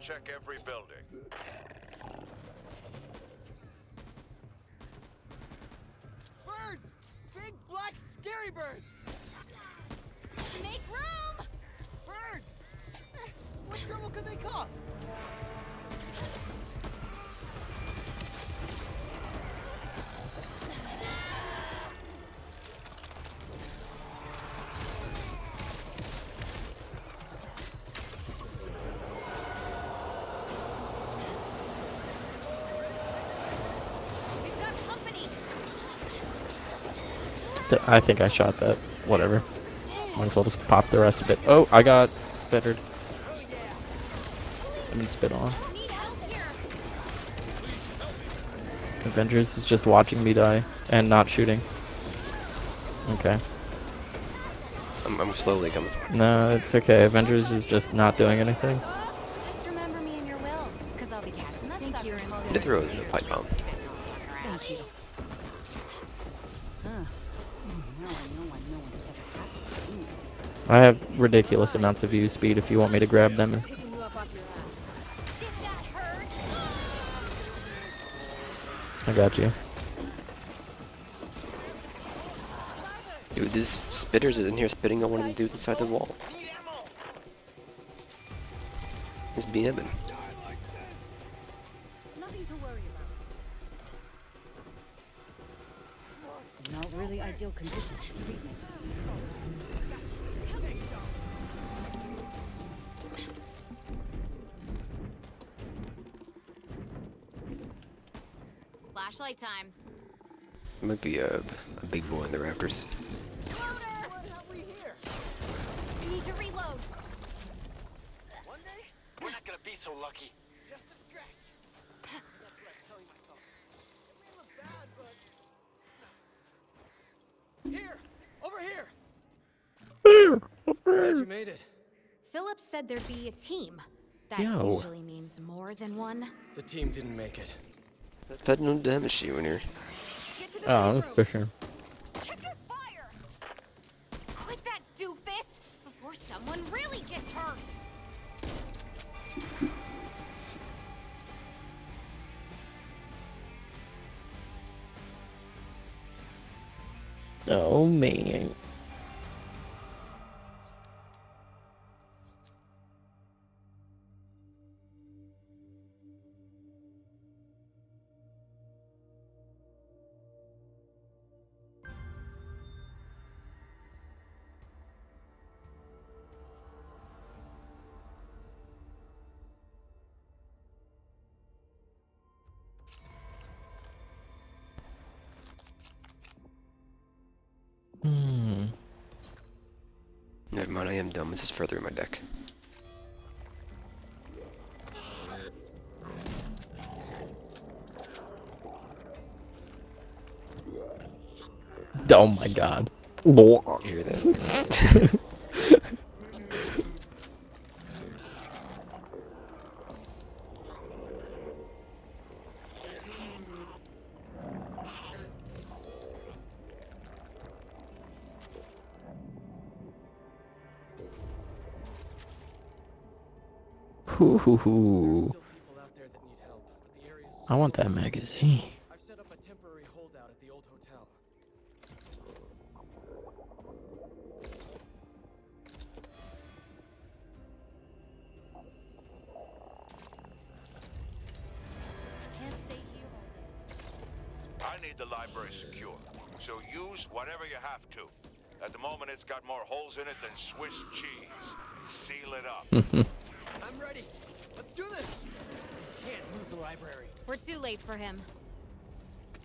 Speaker 7: Check every building.
Speaker 9: Birds! Big black scary birds!
Speaker 4: Make room.
Speaker 9: Birds! What trouble could they cause?
Speaker 2: Th- I think I shot that. Whatever. Might as well just pop the rest of it. Oh, I got spittered. I've been spit on.
Speaker 4: Need help here.
Speaker 2: Avengers is just watching me die and not shooting. Okay.
Speaker 1: I'm, I'm slowly coming.
Speaker 2: No, it's okay. Avengers is just not doing anything.
Speaker 4: Just remember me in your will, because I'll be catching that sucker
Speaker 6: you.
Speaker 4: in
Speaker 1: I
Speaker 4: soon.
Speaker 1: did throw the pipe bomb.
Speaker 6: Thank you. Huh. Hmm, Now I know why no one's ever happy to see me.
Speaker 2: I have ridiculous amounts of view speed if you want me to grab them. and-
Speaker 4: Picking you up off your ass. If that hurts.
Speaker 2: I got you.
Speaker 1: Dude, this spitters is in here spitting on one of the dudes inside the wall.
Speaker 9: Need ammo!
Speaker 1: He's BMing.
Speaker 6: Nothing to worry about. Not really ideal conditions for treatment.
Speaker 4: Flashlight time.
Speaker 1: Might be a, a big boy in the rafters.
Speaker 9: We here?
Speaker 4: We need to reload.
Speaker 9: One day,
Speaker 3: We're not gonna be so lucky.
Speaker 9: just a scratch. That's what I'm telling myself. It may look bad, but here, over here. Glad you made it.
Speaker 4: Phillips said there'd be a team. That
Speaker 2: Yo.
Speaker 4: usually means more than one.
Speaker 9: The team didn't make it.
Speaker 1: That no damage to you in here.
Speaker 4: Get to the
Speaker 2: Oh,
Speaker 4: safe
Speaker 2: that's
Speaker 4: room.
Speaker 2: fishing.
Speaker 4: Check your fire! Quit that doofus before someone really gets hurt!
Speaker 2: Oh man.
Speaker 1: Never mind, I am dumb. This is further in my deck.
Speaker 2: Oh my god. Lord.
Speaker 1: Hear that?
Speaker 9: that
Speaker 2: magazine.
Speaker 9: I've set up a temporary holdout at the old hotel.
Speaker 6: Can't stay here.
Speaker 7: I need the library secure, so use whatever you have to. At the moment, it's got more holes in it than Swiss cheese. Seal it up.
Speaker 4: late for him.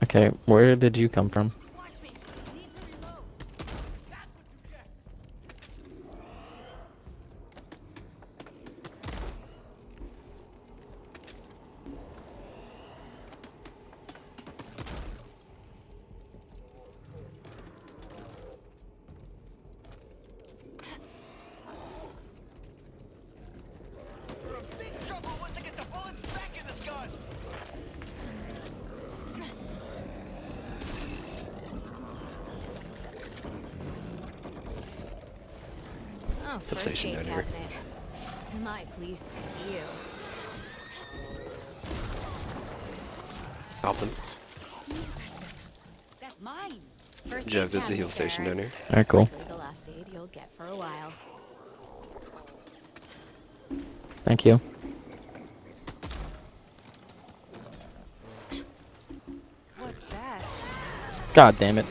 Speaker 2: Okay, where did you come from?
Speaker 9: Watch me. Need to reload. That's what you get. We're in big trouble once I get the bullets back in this gun.
Speaker 4: Oh,
Speaker 1: Put
Speaker 4: first
Speaker 1: station
Speaker 4: aid
Speaker 1: down here.
Speaker 4: cabinet. Am I pleased to see you?
Speaker 1: Help them.
Speaker 6: That's mine.
Speaker 4: First
Speaker 1: Jeff,
Speaker 4: aid
Speaker 1: this is the heal
Speaker 4: cabinet
Speaker 1: station down here.
Speaker 2: Alright, cool.
Speaker 4: The last aid you'll get for a while.
Speaker 2: Thank you.
Speaker 6: What's that?
Speaker 2: God damn it.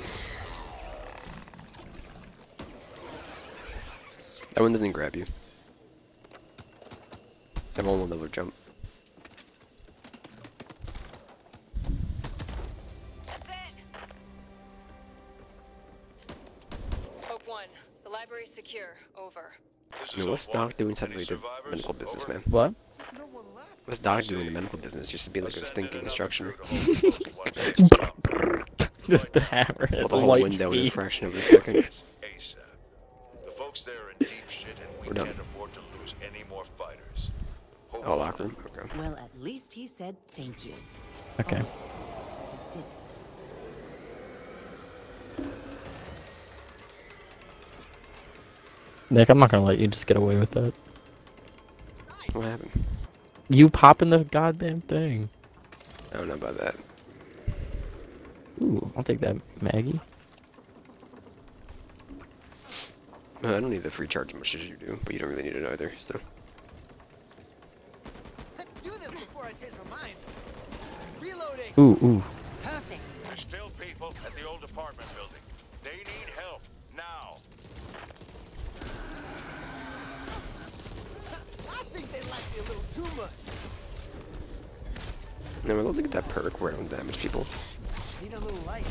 Speaker 1: That one doesn't grab you. That one will never jump.
Speaker 8: Secure. Over.
Speaker 7: This is
Speaker 1: I mean, what's Doc doing inside
Speaker 7: Any
Speaker 1: the medical business, man?
Speaker 2: What?
Speaker 9: There's no one left.
Speaker 1: What's Doc doing in the medical business? Just to be like a stinking
Speaker 7: another
Speaker 1: instructor.
Speaker 7: crew to hold the post once it's done.
Speaker 2: Just the hammer at
Speaker 1: Well,
Speaker 2: the
Speaker 1: the whole
Speaker 2: light
Speaker 1: window in a fraction of a second.
Speaker 7: The folks there are in deep shit, and we
Speaker 1: We're done.
Speaker 7: can't afford to lose any more fighters. Hope
Speaker 1: Oh,
Speaker 7: One.
Speaker 1: locker room. Okay.
Speaker 6: Well, at least he said thank you.
Speaker 2: Okay.
Speaker 6: Oh.
Speaker 2: Nick, I'm not gonna let you just get away with that.
Speaker 1: What happened?
Speaker 2: You popping the goddamn thing.
Speaker 1: I don't know about that.
Speaker 2: Ooh, I'll take that, Maggie.
Speaker 1: Uh, I don't need the free charge as much as you do, but you don't really need it either. So
Speaker 9: Let's do this before I change my mind. Reloading.
Speaker 2: Ooh, ooh.
Speaker 6: Perfect.
Speaker 7: There's still people at the old apartment building. They need help now.
Speaker 9: I think they like me a little too much.
Speaker 1: now I get that perk where I don't damage people.
Speaker 9: Need a little light.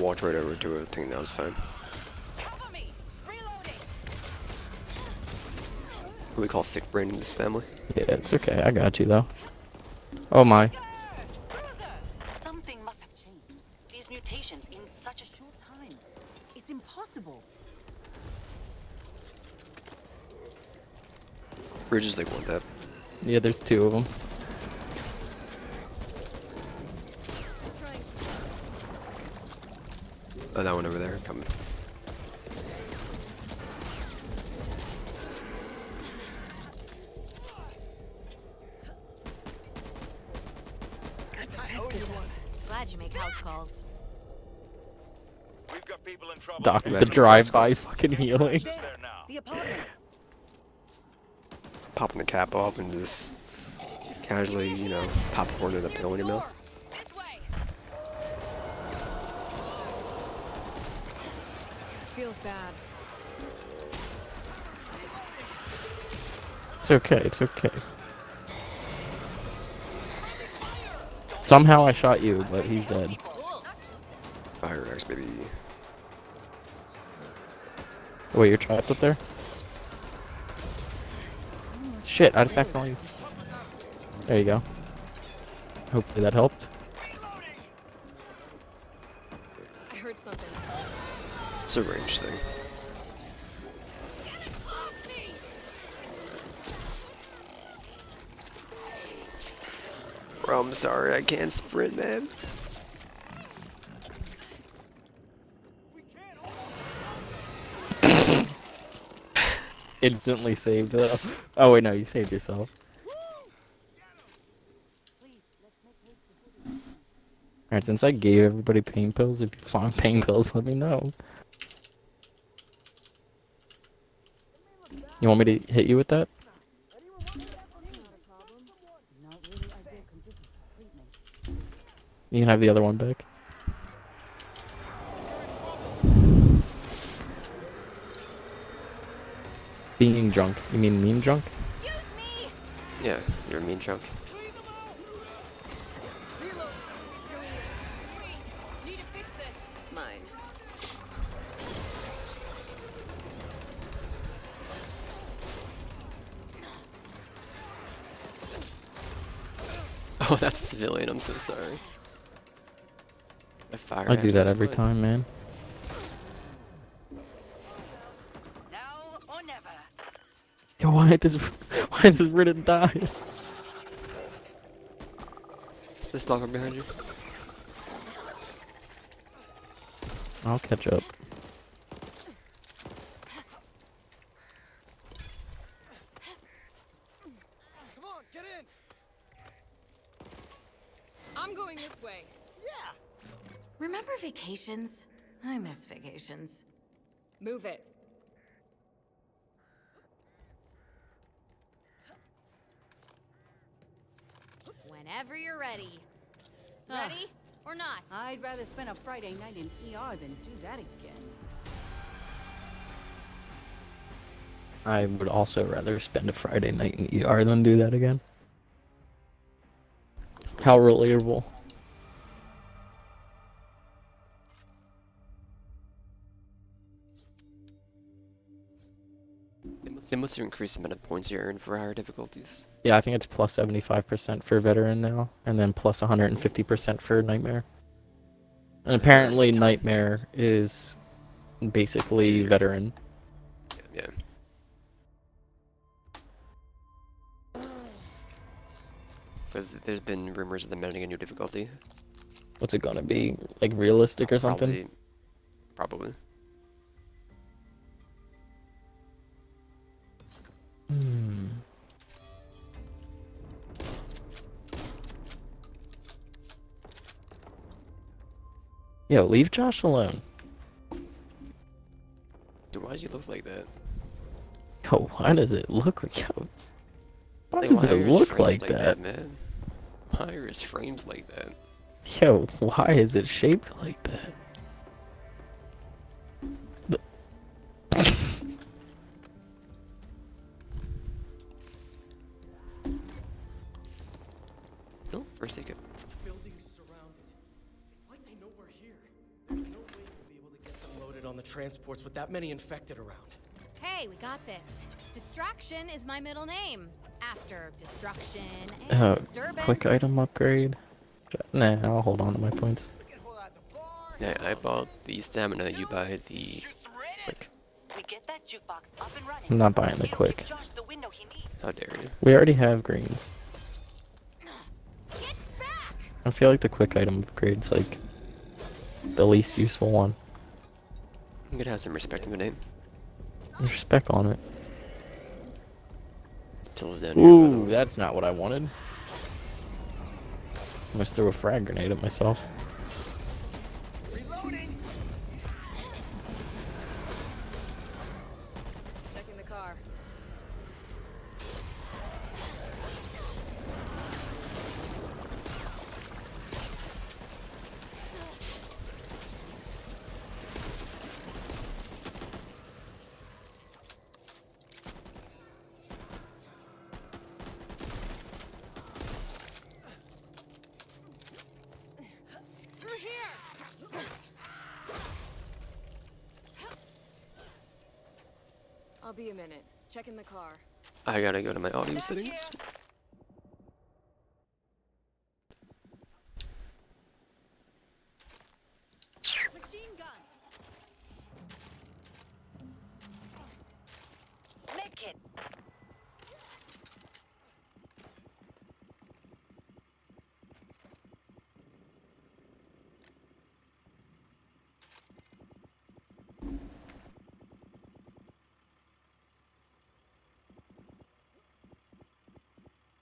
Speaker 1: walked right over to it. I think that was fine.
Speaker 8: Cover me!
Speaker 1: What we call sick brain in this family.
Speaker 2: Yeah, it's okay. I got you though. Oh my.
Speaker 6: Something must have changed. These mutations in such a short time. It's impossible.
Speaker 1: Bridges they want that.
Speaker 2: Yeah, there's two of them.
Speaker 1: Oh, that one over there coming.
Speaker 4: Glad you make house calls.
Speaker 7: We've got people in trouble.
Speaker 2: Doc, the drive-by fucking healing.
Speaker 7: Is there now?
Speaker 6: The.
Speaker 1: Popping the cap off and just casually, you know, pop a corner of the pill in your mouth.
Speaker 2: It's okay, it's okay. Somehow I shot you, but he's dead.
Speaker 1: Fire X, baby.
Speaker 2: Wait, you're trapped up there? Shit, I just accidentally... There you go. Hopefully that helped.
Speaker 5: I heard something.
Speaker 1: It's a range thing. I'm sorry, I can't sprint, man.
Speaker 2: Instantly saved though. Oh wait, no, you saved yourself. Alright, since I gave everybody pain pills, if you find pain pills, let me know. You want me to hit you with that?
Speaker 6: Not really ideal conditions for treatment.
Speaker 2: You can have the other one back. Being drunk. You mean mean drunk?
Speaker 4: Me!
Speaker 1: Yeah, you're a mean chunk.
Speaker 8: Need to fix this.
Speaker 6: Mine.
Speaker 1: Oh, that's a civilian, I'm so sorry. I fire
Speaker 2: I do that every
Speaker 1: mine.
Speaker 2: time, man.
Speaker 6: Now or never.
Speaker 2: Yo, why did this why did this Ridden die?
Speaker 1: Is this stalker behind you?
Speaker 2: I'll catch up.
Speaker 9: Come on, get in.
Speaker 5: I'm going this way.
Speaker 4: Remember vacations? I miss vacations.
Speaker 5: Move it.
Speaker 4: Whenever you're ready.
Speaker 6: Ah.
Speaker 4: Ready or not?
Speaker 6: I'd rather spend a Friday night in ER than do that again.
Speaker 2: I would also rather spend a Friday night in ER than do that again. How relatable.
Speaker 1: They must, have increased the amount of points you earn for higher difficulties.
Speaker 2: Yeah, I think it's plus 75% for veteran now, and then plus 150% for nightmare. And apparently, nightmare is basically
Speaker 1: Easier.
Speaker 2: veteran.
Speaker 1: Yeah. Because there's been rumors of them adding a new difficulty.
Speaker 2: What's it gonna be? Like realistic or something?
Speaker 1: Probably. Probably.
Speaker 2: Yo, leave Josh alone.
Speaker 1: Dude, why does he look like that?
Speaker 2: Yo, why does it look like yo? Why
Speaker 1: Like,
Speaker 2: does
Speaker 1: why
Speaker 2: it look
Speaker 1: frames
Speaker 2: like that?
Speaker 1: man? Why are his frames like that?
Speaker 2: Yo, why is it shaped like that?
Speaker 1: No, first second.
Speaker 9: Transports with that many infected around.
Speaker 4: Hey, we got this. Distraction is my middle name. After destruction and
Speaker 2: Uh,
Speaker 4: disturbance.
Speaker 2: quick item upgrade. Nah, I'll hold on to my points.
Speaker 1: Yeah, I bought the stamina, you buy the quick.
Speaker 10: We get that jukebox up and running.
Speaker 2: I'm not buying the quick.
Speaker 10: give Josh the window he needs.
Speaker 1: How dare you.
Speaker 2: We already have greens.
Speaker 4: Get back!
Speaker 2: I feel like the quick item upgrade's like the least useful one.
Speaker 1: I'm gonna have some respect in the name.
Speaker 2: There's spec on it.
Speaker 1: Pills down here.
Speaker 2: Ooh, that's not what I wanted. I must throw a frag grenade at myself.
Speaker 9: Reloading!
Speaker 5: Checking the car.
Speaker 4: Through here!
Speaker 5: I'll be a minute. Checking the car.
Speaker 1: I gotta go to my audio settings.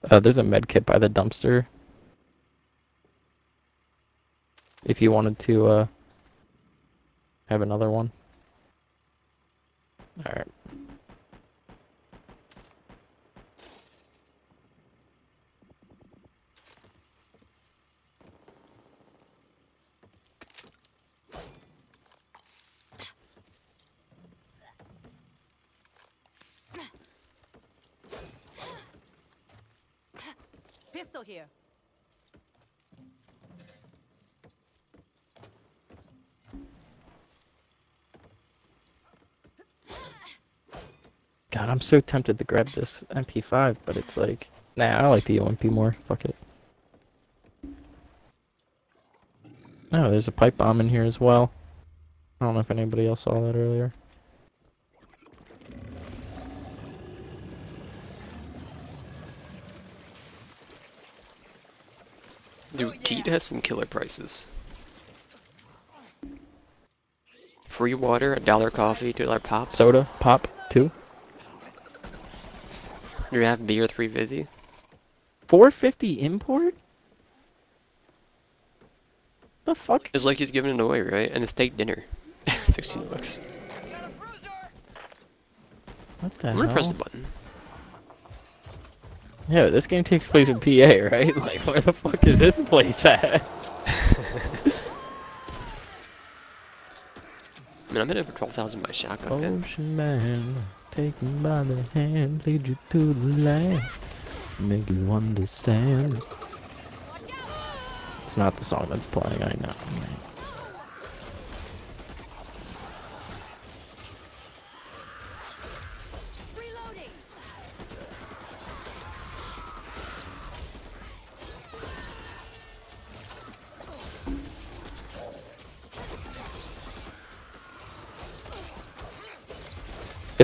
Speaker 2: Uh, there's a med kit by the dumpster. If you wanted to uh, have another one. Alright.
Speaker 6: Pistol here.
Speaker 2: God, I'm so tempted to grab this MP5, but it's like, nah, I like the OMP more. Fuck it. Oh, there's a pipe bomb in here as well. I don't know if anybody else saw that earlier.
Speaker 1: Dude, Keat has some killer prices. Free water, a dollar coffee, two dollar pop.
Speaker 2: Soda, pop, two.
Speaker 1: You have beer, three fifty.
Speaker 2: 450 import? The fuck?
Speaker 1: It's like he's giving it away, right? And a steak dinner, sixteen bucks.
Speaker 2: What the
Speaker 1: I'm gonna press the button.
Speaker 2: Yeah, this game takes place in PA, right? Like, where the fuck is this place at?
Speaker 1: I mean, I'm it for twelve thousand by shotgun.
Speaker 2: Ocean man, take me by the hand, lead you to the land, make you understand. It's not the song that's playing, I know.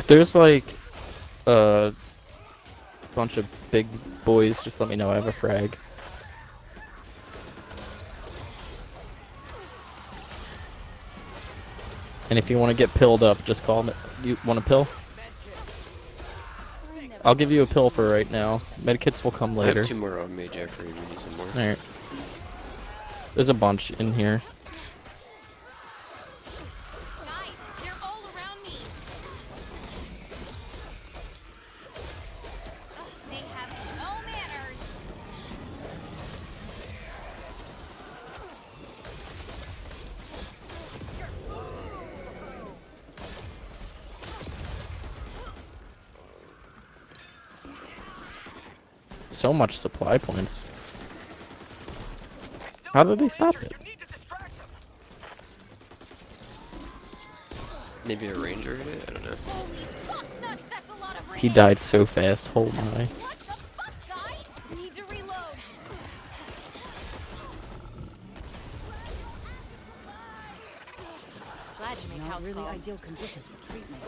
Speaker 2: If there's like a bunch of big boys, just let me know. I have a frag. And if you want to get pilled up, just call me. You want a pill? I'll give you a pill for right now. Medkits will come later.
Speaker 1: I have two more on me, Jeffrey. We need some more.
Speaker 2: Alright. There's a bunch in here. So much supply points. How did they stop it?
Speaker 1: Maybe a ranger hit it? I don't know.
Speaker 4: Holy fuck nuts, that's a lot of
Speaker 2: He died so fast. hold my.
Speaker 4: What the fuck, guys? Need to reload.
Speaker 6: Glad you make
Speaker 10: Not really ideal conditions for treatment.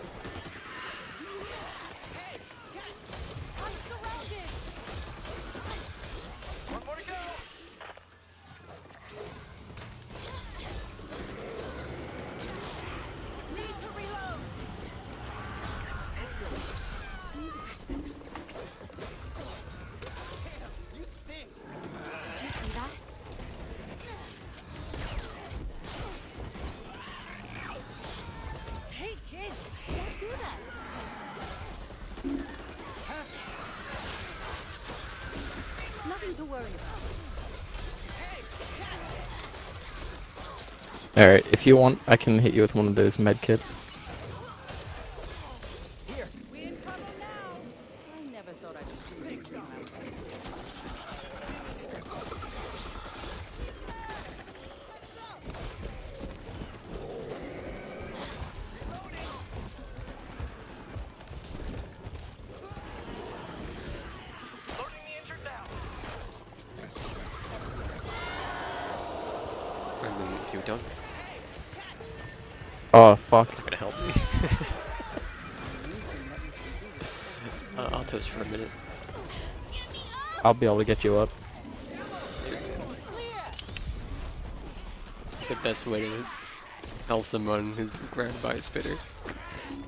Speaker 2: If you want, I can hit you with one of those med kits. Oh, fuck.
Speaker 1: It's not gonna help me. uh, I'll toast for a minute.
Speaker 2: I'll be able to get you up.
Speaker 1: The best way to help someone who's grabbed by a spitter.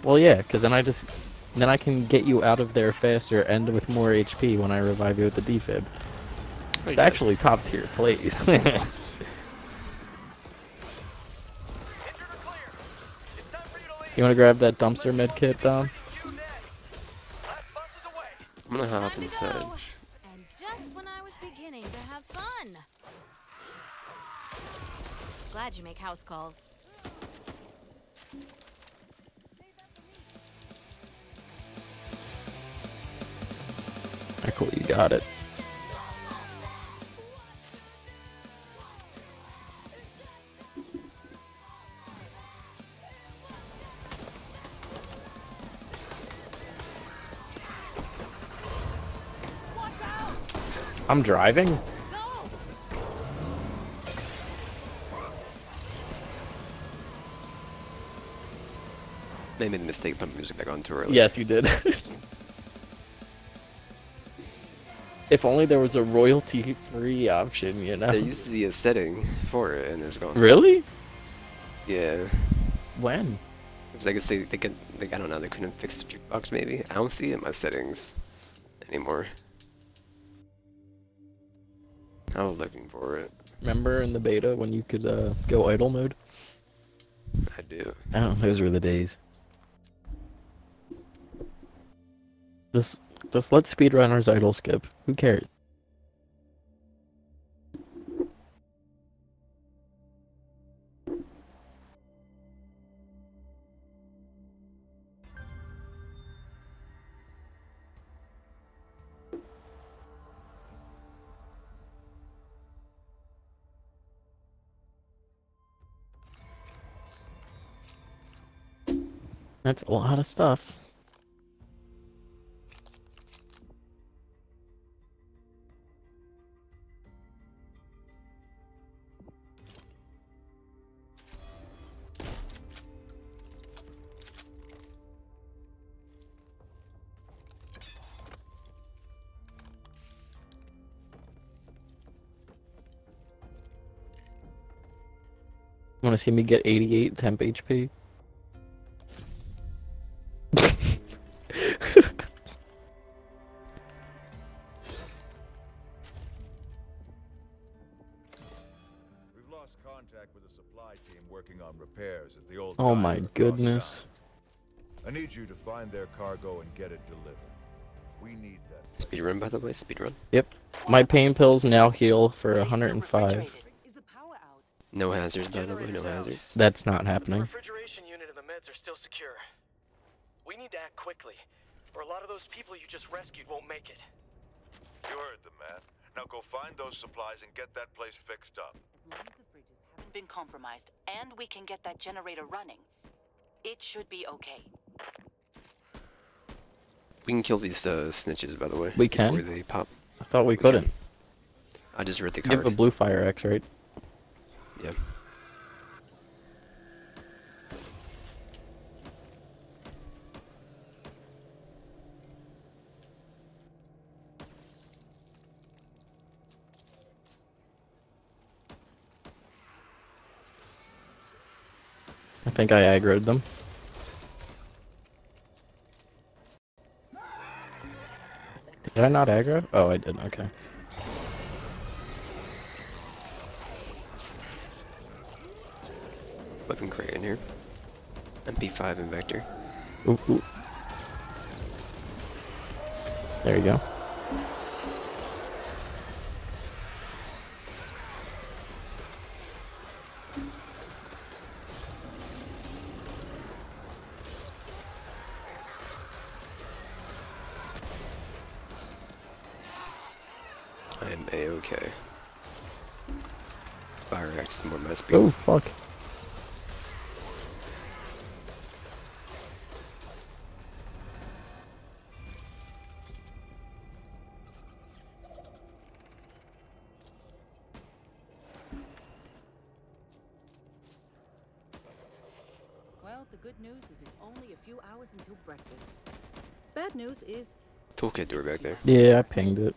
Speaker 2: Well, yeah, because then I just... Then I can get you out of there faster and with more HP when I revive you with the defib. It's actually top tier plays.
Speaker 3: you to leave.
Speaker 2: you want to grab that dumpster med kit, Dom?
Speaker 3: You next. Last bus is away.
Speaker 1: I'm gonna hop inside.
Speaker 4: And just when I was beginning to have fun. Glad you make house calls.
Speaker 2: Alright, cool, you got it. I'm driving?
Speaker 1: They made the mistake of putting music back on too early.
Speaker 2: Yes, you did. if only there was a royalty-free option, you know?
Speaker 1: There used to be a setting for it, and it's gone.
Speaker 2: Really?
Speaker 1: Yeah.
Speaker 2: When?
Speaker 1: Because I guess they, they could, like, I don't know, they couldn't fix the jukebox maybe? I don't see it in my settings anymore. I was looking for it.
Speaker 2: Remember in the beta when you could uh, go idle mode?
Speaker 1: I do.
Speaker 2: Oh, those were the days. Just, just let speedrunners idle skip. Who cares? That's a lot of stuff. Want to see me get 88 temp HP?
Speaker 7: Cargo and get it delivered. We need that.
Speaker 1: Speed run, by the way, speedrun.
Speaker 2: Yep. My pain pills now heal for
Speaker 10: Are they still
Speaker 2: 105.
Speaker 10: refrigerated? Is the power out?
Speaker 1: No hazards, by the way, no hazards.
Speaker 2: That's not happening.
Speaker 3: The
Speaker 2: happening.
Speaker 3: refrigeration unit and the meds are still secure. We need to act quickly, or a lot of those people you just rescued won't make it.
Speaker 7: You heard the man. Now go find those supplies and get that place fixed up.
Speaker 10: As long as the fridges haven't been compromised and we can get that generator running,
Speaker 6: It should be okay.
Speaker 1: We can kill these uh, Snitchers, by the way.
Speaker 2: We can?
Speaker 1: Before they pop.
Speaker 2: I thought we,
Speaker 1: We
Speaker 2: couldn't.
Speaker 1: can. I just read the
Speaker 2: You have a blue fire X, right?
Speaker 1: Yeah.
Speaker 2: I think I aggroed them. Did I not aggro? Oh, I did. Okay.
Speaker 1: Weapon crate in here. MP5 and Vector.
Speaker 2: Ooh, ooh. There you go.
Speaker 1: Toolkit door back there.
Speaker 2: Yeah, I pinged it.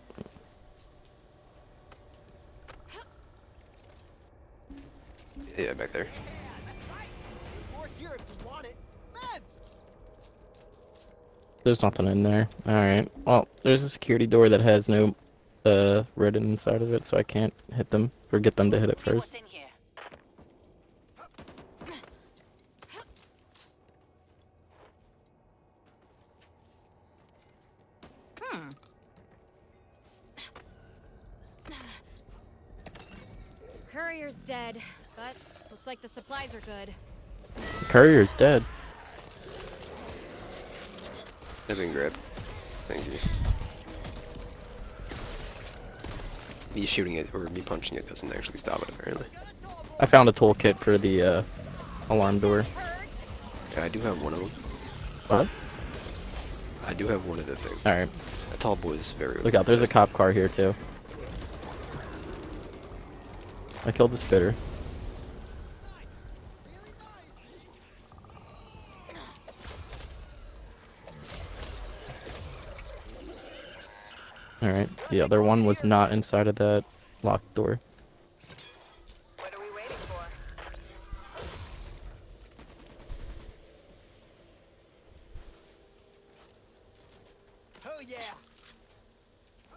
Speaker 1: Yeah, back there.
Speaker 9: There's more here if you want it. Meds!
Speaker 2: There's nothing in there. Alright. Well, there's a security door that has no uh written inside of it, so I can't hit them or get them to hit it first.
Speaker 6: what's in here.
Speaker 4: Hmm. Courier's dead, but looks like the supplies are good.
Speaker 2: The courier's dead.
Speaker 1: I've been grabbed. Thank you. Me shooting it or me punching it doesn't actually stop it, apparently.
Speaker 2: I found a toolkit for the uh alarm door.
Speaker 1: Yeah, I do have one of them.
Speaker 2: What?
Speaker 1: I do have one of the things.
Speaker 2: Alright.
Speaker 1: That tall boy is very.
Speaker 2: Look out, there's a cop car here too. I killed the spitter. Alright, the other one was not inside of that locked door.
Speaker 8: What are we waiting for?
Speaker 9: Oh yeah!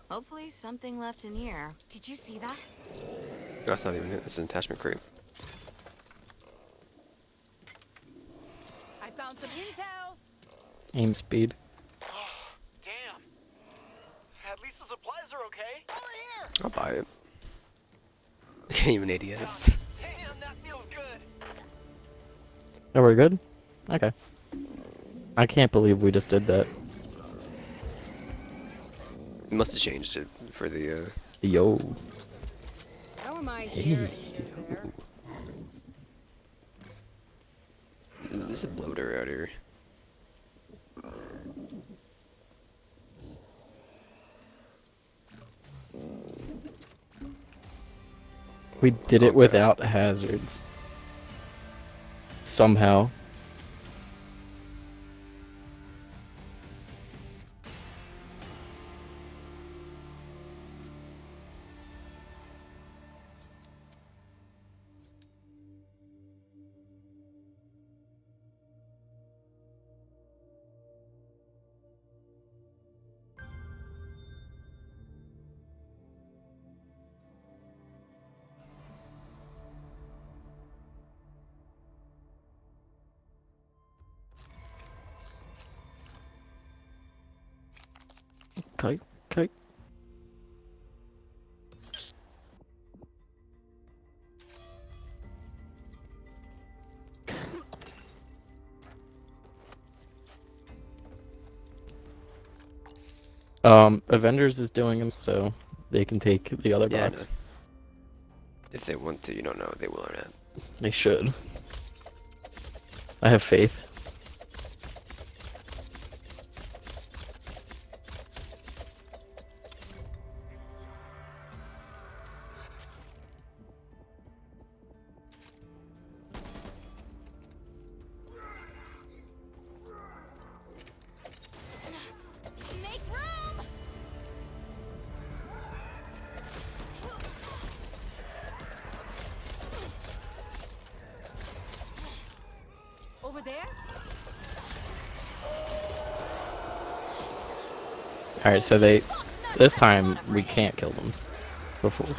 Speaker 4: Hopefully something left in here. Did you see that?
Speaker 1: That's not even it. It's an attachment crate.
Speaker 10: I found some intel.
Speaker 2: Aim speed.
Speaker 3: Damn. At least the supplies are okay. Over here.
Speaker 1: I'll buy it. Can't even ADS.
Speaker 3: Damn, that feels good.
Speaker 2: Oh, we're good? Okay. I can't believe we just did that.
Speaker 1: You must have changed it for the. uh...
Speaker 2: Yo.
Speaker 4: How am I here? there?
Speaker 1: There's a bloater out here.
Speaker 2: We did it
Speaker 1: Okay.
Speaker 2: without hazards. Somehow. Um, Avengers is doing them, so they can take the other
Speaker 1: Yeah,
Speaker 2: box.
Speaker 1: If they want to, you don't know, they will or not.
Speaker 2: They should. I have faith. Alright, so they. This time, we can't kill them. Before.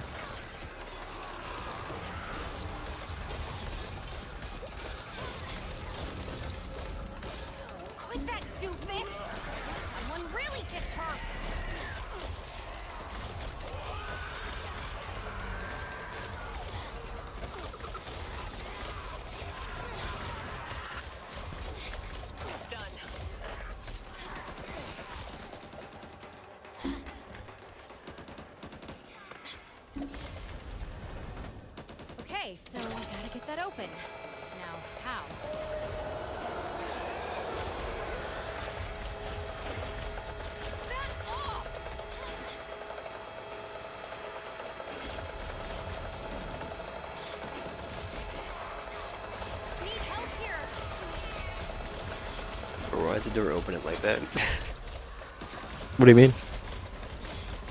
Speaker 2: What do you mean?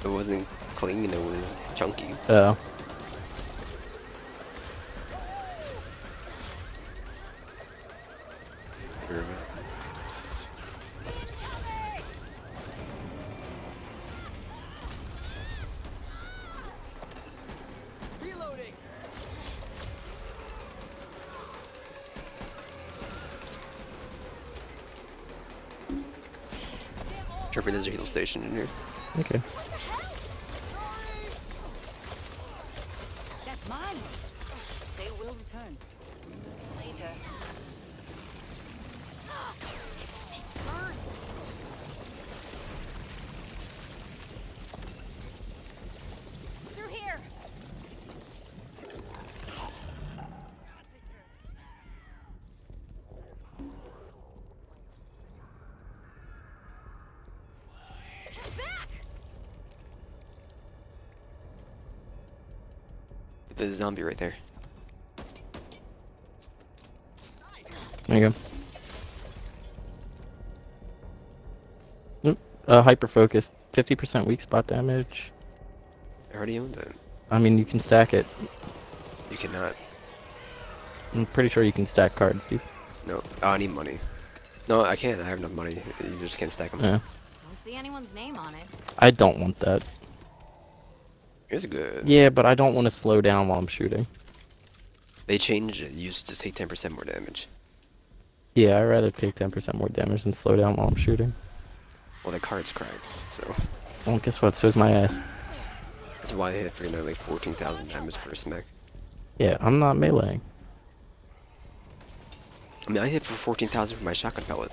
Speaker 1: it wasn't clean, it was chunky.
Speaker 2: Oh.
Speaker 1: Or-
Speaker 9: Reloading.
Speaker 1: Jeffrey, there's a heal station in here.
Speaker 2: Okay.
Speaker 10: That's mine. They will return.
Speaker 8: Later.
Speaker 4: Burns! Through here! Back!
Speaker 1: There's a zombie right there.
Speaker 2: There you go. Oop, Uh, hyper focus. 50% weak spot damage.
Speaker 1: I already owned that.
Speaker 2: I mean, you can stack it.
Speaker 1: You cannot.
Speaker 2: I'm pretty sure you can stack cards, dude.
Speaker 1: No. Oh, I need money. No, I can't. I have enough money. You just can't stack them.
Speaker 2: Yeah.
Speaker 4: Don't see anyone's name on it.
Speaker 2: I don't want that.
Speaker 1: It's good.
Speaker 2: Yeah, but I don't want to slow down while I'm shooting.
Speaker 1: They changed it. You used to take 10% more damage.
Speaker 2: Yeah, I'd rather take 10% more damage than slow down while I'm shooting.
Speaker 1: Well, the card's cracked, so
Speaker 2: Well, guess what? So is my ass.
Speaker 1: that's why I hit for you know, like 14,000 damage per smack.
Speaker 2: Yeah, I'm not meleeing.
Speaker 1: I mean, I hit for 14,000 for my shotgun pellet.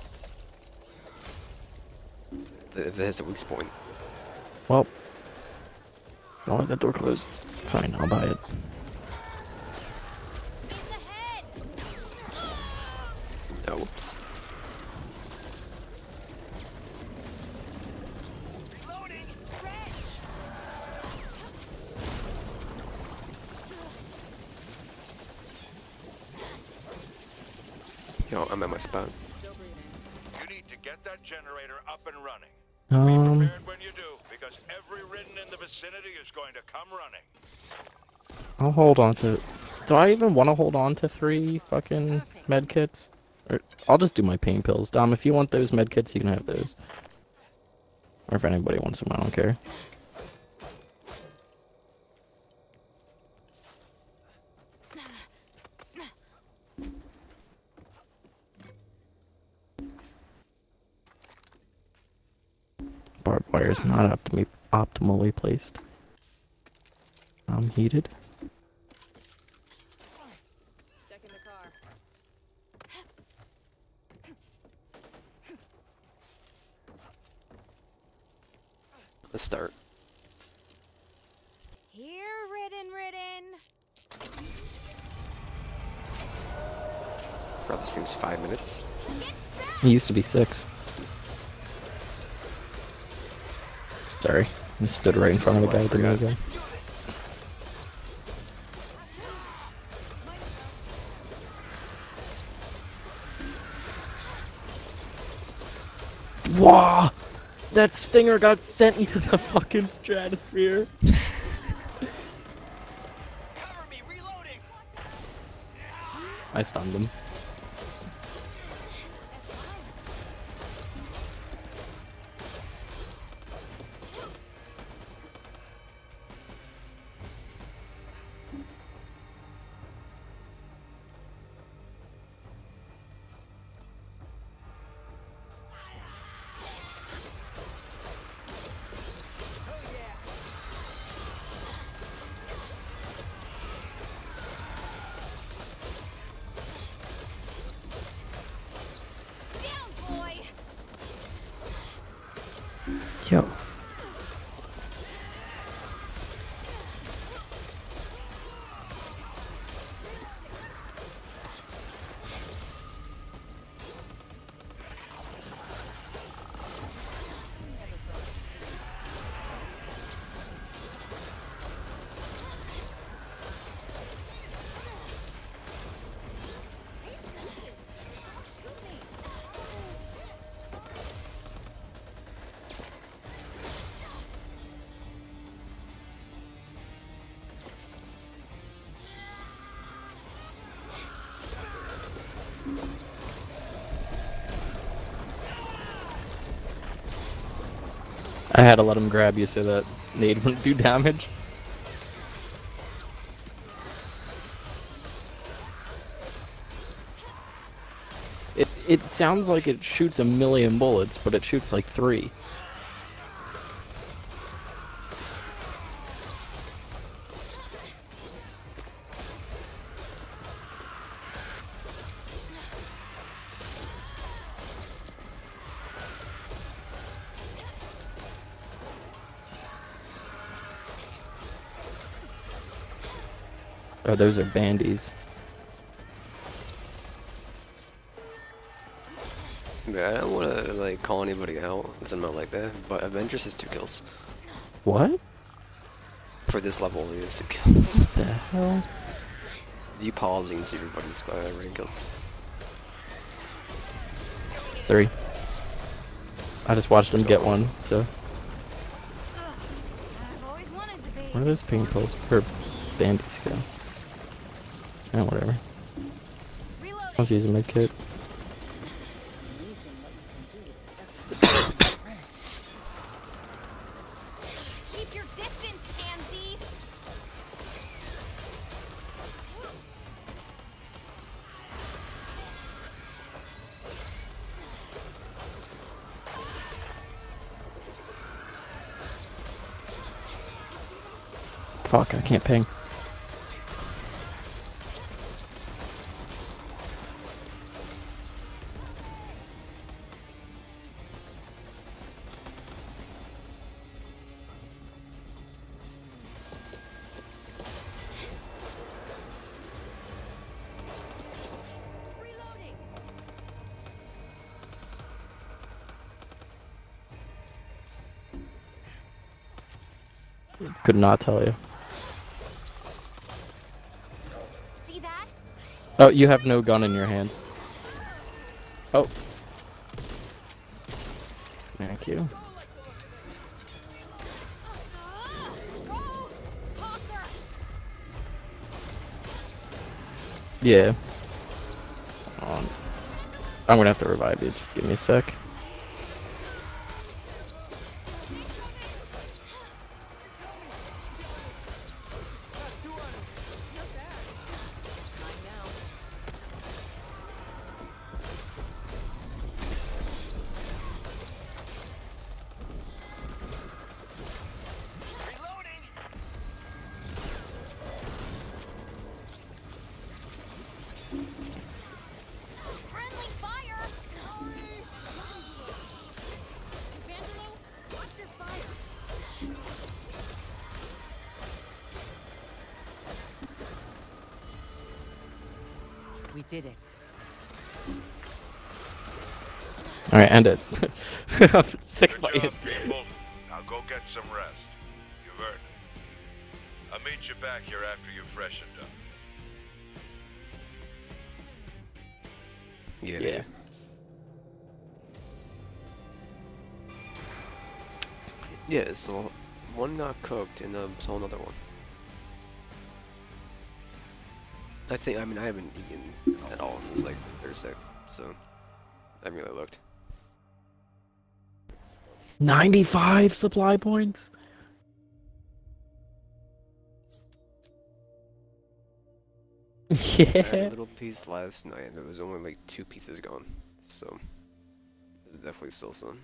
Speaker 1: Th That the weak point.
Speaker 2: Well, don't let that door close. Fine, I'll buy it.
Speaker 4: He's ahead!
Speaker 1: Oh, whoops. Yo, I'm at my spot.
Speaker 7: You need to get that generator up and running.
Speaker 2: Um,
Speaker 7: Prepared when you do, because every ridden in the vicinity is going to come running.
Speaker 2: I'll hold on to. Do I even want to hold on to three fucking med kits? Or I'll just do my pain pills. Dom, if you want those med kits, you can have those. Or if anybody wants them, I don't care. Barbed wire is not optimi optimally placed. I'm heated.
Speaker 8: Checking the car.
Speaker 1: Let's start.
Speaker 4: Here, ridden, ridden!
Speaker 1: Bro, this thing's five minutes.
Speaker 2: It used to be six. Sorry, I stood right in front of the guy with the
Speaker 1: oh,
Speaker 2: Forgot. Wow! That stinger got sent into the fucking stratosphere.
Speaker 9: Cover me. Reloading.
Speaker 2: I stunned him. I had to let him grab you so that nade wouldn't do damage. It it sounds like it shoots a million bullets, but it shoots like three. Those are bandies.
Speaker 1: Yeah, I don't want to like call anybody out, because I'm not like that. But Avengers has two kills
Speaker 2: What?
Speaker 1: for this level. He has two kills.
Speaker 2: What the hell?
Speaker 1: You pausing to everybody's uh, rank kills.
Speaker 2: Three. I just watched him
Speaker 1: Let's
Speaker 2: get one, so.
Speaker 4: I've always wanted to be.
Speaker 2: Where are those ping pulls? Or bandies go? Oh, whatever.
Speaker 4: Reloading.
Speaker 2: I was using my kit.
Speaker 6: Amazing what you can do with just a thread.
Speaker 4: Keep your distance, pansy.
Speaker 2: Fuck, I can't ping. Not tell you.
Speaker 4: See that?
Speaker 2: Oh, you have no gun in your hand. Oh. Thank you. Yeah. Um, I'm gonna have to revive you. Just give me a sec. I'm sick of
Speaker 7: Good
Speaker 2: fighting.
Speaker 7: job, people. Now go get some rest. You've earned it. I'll meet you back here after you've freshened up.
Speaker 1: Yeah.
Speaker 2: Yeah.
Speaker 1: Yeah, so one not cooked and um, so another one. I think, I mean, I haven't eaten at all since like Thursday, so I haven't really looked.
Speaker 2: 95 supply points? Yeah.
Speaker 1: I had a little piece last night and there was only like two pieces gone, so there's definitely still some.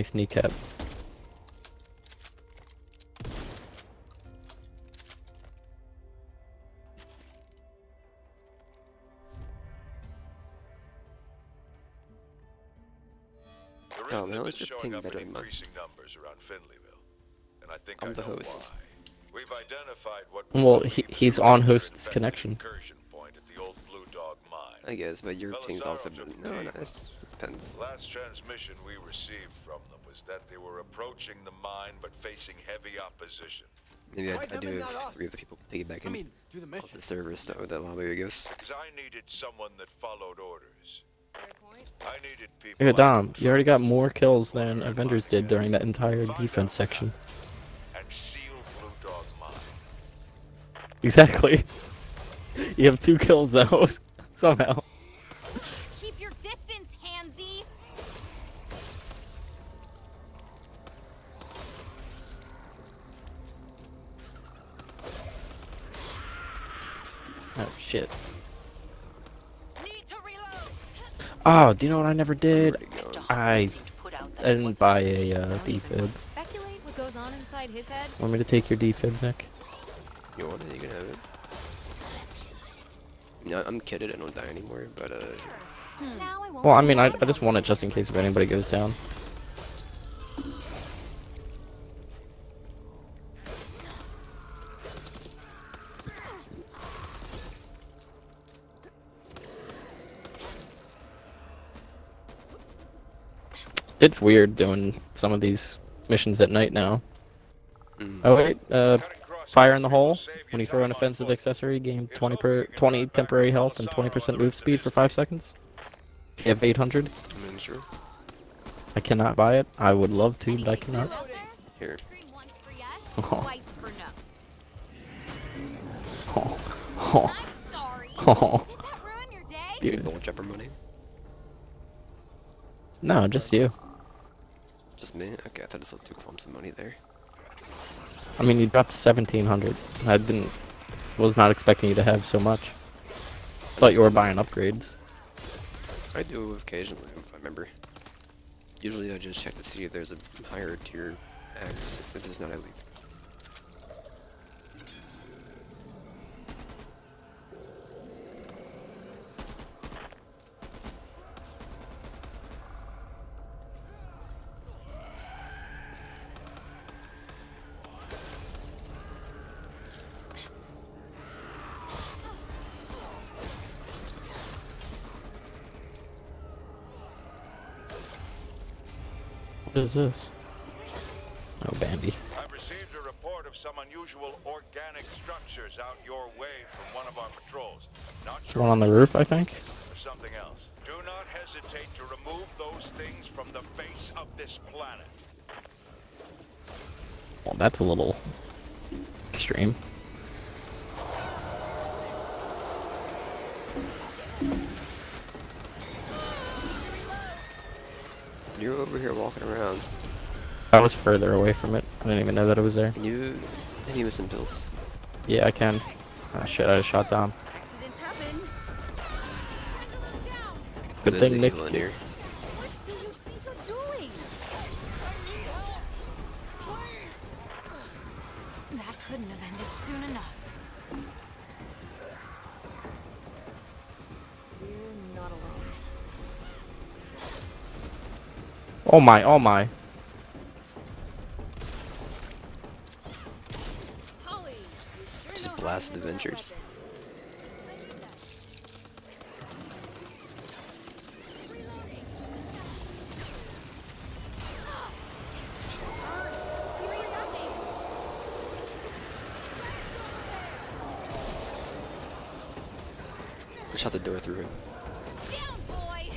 Speaker 2: Nice kneecap.
Speaker 1: Oh, man,
Speaker 7: Ridden
Speaker 1: let's just ping
Speaker 7: up in
Speaker 1: better than mine.
Speaker 7: increasing numbers around Finleyville, and I think
Speaker 1: I'm
Speaker 7: I
Speaker 1: the host.
Speaker 7: why. We've identified what
Speaker 2: Well, he, he's on host's connection.
Speaker 7: point at the old Blue Dog mine.
Speaker 1: I guess, but your ping's also
Speaker 7: Belisaro took
Speaker 1: no,
Speaker 7: the
Speaker 1: no,
Speaker 7: team.
Speaker 1: it's, it depends.
Speaker 7: Last transmission we received from them was that they were approaching the mine but facing heavy opposition.
Speaker 1: Maybe I,
Speaker 9: Why
Speaker 1: I
Speaker 9: them
Speaker 1: do
Speaker 9: and
Speaker 1: have
Speaker 9: not us?
Speaker 1: three other people piggybacking
Speaker 9: I mean, do the
Speaker 1: off
Speaker 9: mission.
Speaker 1: the server stuff with that lobby, I guess.
Speaker 7: Because I needed someone that followed orders. I needed people.
Speaker 2: Yeah, Dom, you already got more kills than Avengers did during that entire defense section.
Speaker 7: And seal Blue Dog mine.
Speaker 2: Exactly. You have two kills though, somehow. Oh, do you know what I never did? I I didn't buy a uh, defib.
Speaker 4: What goes on inside his head.
Speaker 2: Want me to take your defib, Nick?
Speaker 1: You want it, you can have it. No, I'm kidding. I don't die anymore, but uh,
Speaker 4: I
Speaker 2: Well, I mean, I, I just want it just in case if anybody goes down. It's weird doing some of these missions at night now.
Speaker 1: mm,
Speaker 2: Oh wait, uh, fire in the hole. When you throw an offensive accessory, gain 20 per 20 temporary health and 20% move speed for five seconds. You have 800.
Speaker 1: I'm not sure.
Speaker 2: I cannot buy it. I would love to, but I cannot.
Speaker 1: Here.
Speaker 4: Scream once for yes,
Speaker 2: Oh.
Speaker 4: twice for no.
Speaker 2: Oh, oh, oh.
Speaker 4: Did that ruin your day?
Speaker 2: Dude.
Speaker 1: Bullet jumper money.
Speaker 2: No, just you.
Speaker 1: Just me? Okay, I thought I saw two clumps of money there.
Speaker 2: I mean, you dropped 1700. I didn't, was not expecting you to have so much. Thought you were buying upgrades.
Speaker 1: I do occasionally, if I remember. Usually I just check to see if there's a higher tier X. If there's not, I leave.
Speaker 2: Is this? Oh, Bambi.
Speaker 7: I've received a report of some unusual organic structures out your way from one of our patrols. Not
Speaker 2: It's one on the roof, I think.
Speaker 7: or something else. Do not hesitate to remove those things from the face of this planet.
Speaker 2: Well, that's a little extreme.
Speaker 1: You're over here walking around.
Speaker 2: I was further away from it. I didn't even know that it was there.
Speaker 1: Can you... Can you some pills?
Speaker 2: Yeah, I can. Ah, shit, I just shot down. Good
Speaker 1: There's
Speaker 2: thing Nick.
Speaker 1: heal in here.
Speaker 2: Oh my, oh my.
Speaker 1: Just blasted adventures. Shot the door through him.
Speaker 4: Down, boy.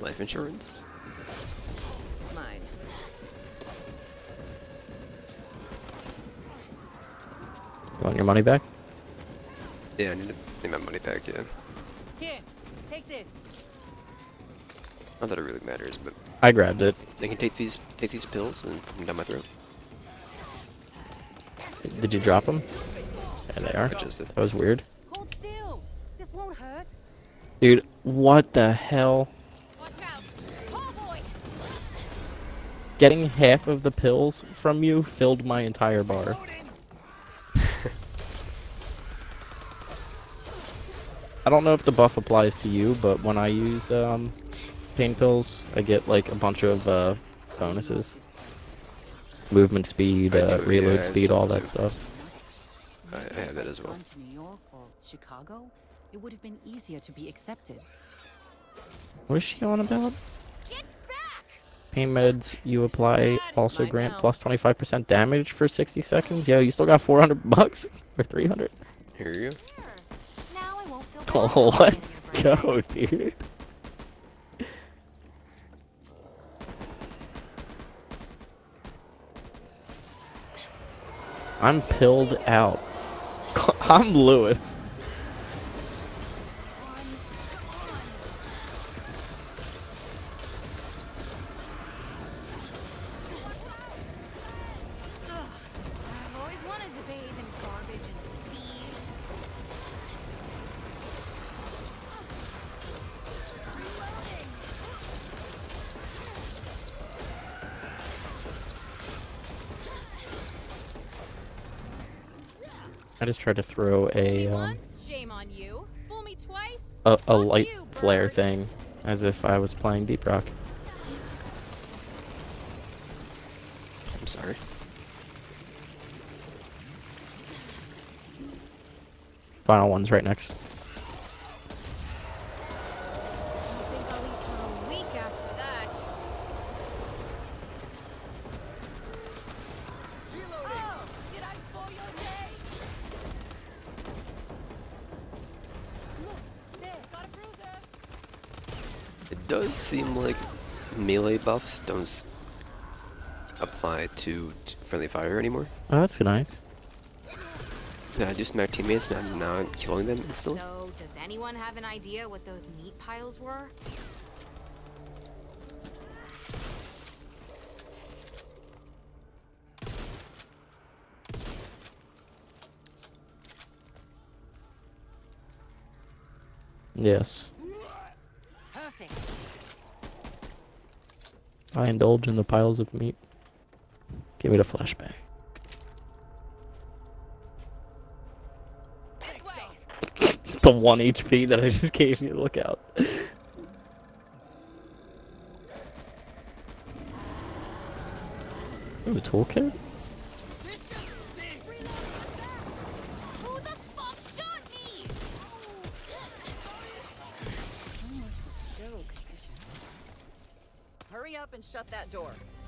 Speaker 1: Life insurance?
Speaker 6: Mine.
Speaker 2: You want your money back?
Speaker 1: Yeah, I need to need my money back, yeah.
Speaker 6: Here, take this.
Speaker 1: Not that it really matters, but
Speaker 2: I grabbed it.
Speaker 1: they can take these take these pills and put them down my throat.
Speaker 2: Did you drop them? There they are.
Speaker 1: I just did.
Speaker 2: That was weird.
Speaker 6: Hold still. This won't hurt.
Speaker 2: Dude, what the hell?
Speaker 4: Watch out. Oh boy.
Speaker 2: Getting half of the pills from you filled my entire bar. I don't know if the buff applies to you, but when I use um, pain pills, I get like a bunch of uh, bonuses. Movement speed, uh,
Speaker 1: do,
Speaker 2: reload
Speaker 1: yeah,
Speaker 2: speed, all that
Speaker 1: too.
Speaker 2: stuff.
Speaker 1: I, I have that as well.
Speaker 10: Gone New York or Chicago, it would have been easier to be accepted.
Speaker 2: What is she on about?
Speaker 4: Get.
Speaker 2: Pain meds you apply also grant plus 25% damage for 60 seconds. Yo, you still got 400 bucks or 300?
Speaker 1: Here you go.
Speaker 4: Now I won't
Speaker 2: Oh,
Speaker 4: about
Speaker 2: let's
Speaker 4: getting a break.
Speaker 2: go, dude. I'm pilled out. I'm Lewis. Just tried to throw a um,
Speaker 4: once, shame on you. Fool me twice.
Speaker 2: a, a light
Speaker 4: you,
Speaker 2: flare thing, as if I was playing Deep Rock.
Speaker 1: I'm sorry.
Speaker 2: Final one's right next.
Speaker 4: I think I'll eat for a week after that.
Speaker 9: Did I spoil your day? Look, there, got a bruiser.
Speaker 1: It does seem like melee buffs don't apply to friendly fire anymore.
Speaker 2: Oh, that's nice.
Speaker 1: Yeah, just my teammates not not killing them instantly.
Speaker 4: So, does anyone have an idea what those meat piles were?
Speaker 2: Yes.
Speaker 10: Perfect.
Speaker 2: I indulge in the piles of meat. Give me a flashbang. the one HP that I just gave you. Look out. Ooh, toolkit?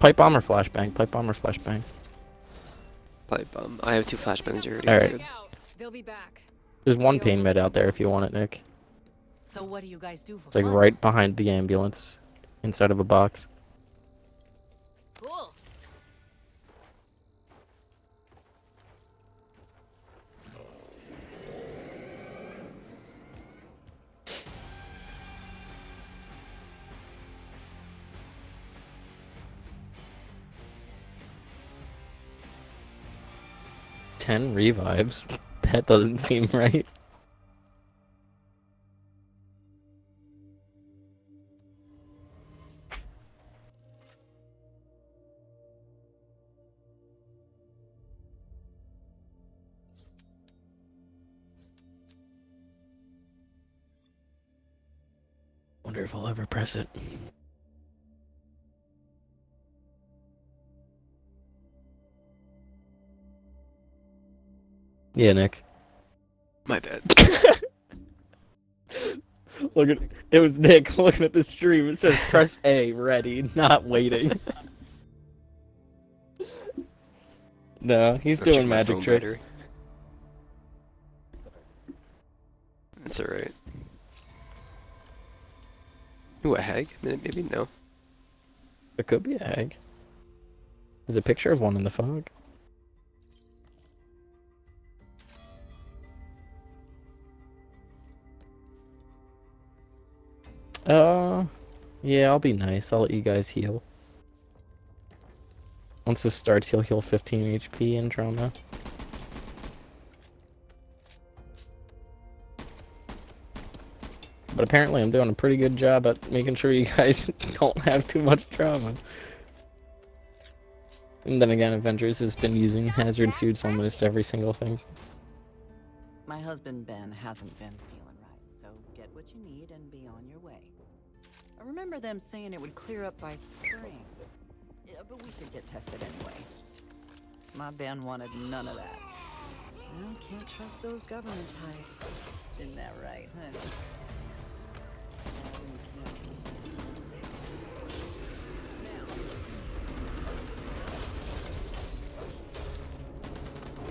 Speaker 2: Pipe bomb or flashbang? Pipe bomb or flashbang?
Speaker 1: Pipe bomb. I have two flashbangs already.
Speaker 2: Alright.
Speaker 5: They'll be back.
Speaker 2: There's one pain med out there if you want it, Nick.
Speaker 10: So what do you guys do for
Speaker 2: It's like
Speaker 10: fun?
Speaker 2: right behind the ambulance, inside of a box. 10 revives. That doesn't seem right. Wonder if I'll ever press it. Yeah, Nick.
Speaker 1: My bad.
Speaker 2: Look at it was Nick looking at the stream. It says press A, ready, not waiting. no, he's doing magic tricks.
Speaker 1: battery. It's alright. Ooh, a hag? Maybe no.
Speaker 2: It could be a hag. There's a picture of one in the fog. Uh, yeah, I'll be nice. I'll let you guys heal. Once this starts, he'll heal 15 HP in drama. But apparently I'm doing a pretty good job at making sure you guys don't have too much trauma. And then again, Avengers has been using hazard suits almost every single thing.
Speaker 10: My husband Ben hasn't been feeling right, so get what you need and be on your way. I remember them saying it would clear up by spring. Yeah, but we should get tested anyway. My Ben wanted none of that. Well, can't trust those government types. Isn't that right, honey? So we can't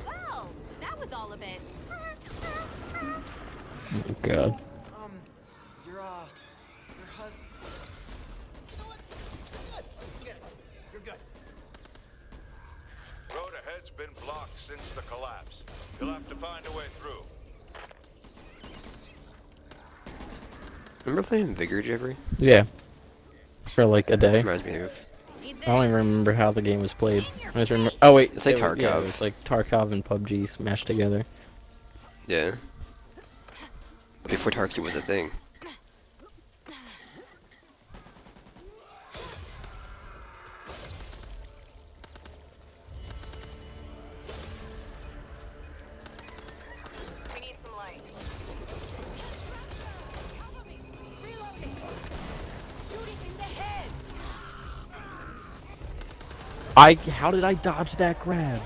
Speaker 4: Well, that was all a bit.
Speaker 2: Oh god.
Speaker 1: Playing Vigor, Jeffrey?
Speaker 2: Yeah. For like a day.
Speaker 1: Reminds me of.
Speaker 2: I don't even remember how the game was played. I just remember. Oh wait,
Speaker 1: It's like
Speaker 2: was- Yeah,
Speaker 1: Tarkov.
Speaker 2: like Tarkov and PUBG smashed together.
Speaker 1: Yeah. Before Tarky was a thing.
Speaker 2: I. How did I dodge that grab?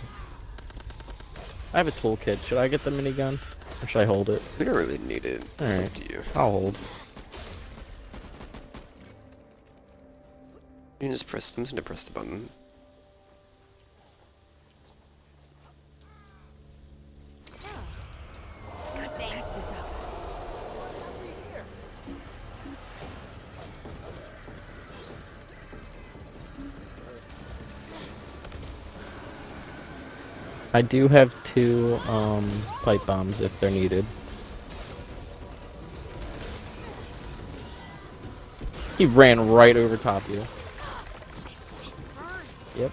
Speaker 2: I have a toolkit. Should I get the minigun? Or should I hold it?
Speaker 1: We don't really need it.
Speaker 2: Alright.
Speaker 1: to you.
Speaker 2: I'll hold.
Speaker 1: You can just press. I'm just gonna press the button.
Speaker 4: Thanks.
Speaker 2: I do have two um, pipe bombs if they're needed. He ran right over top you. Yep.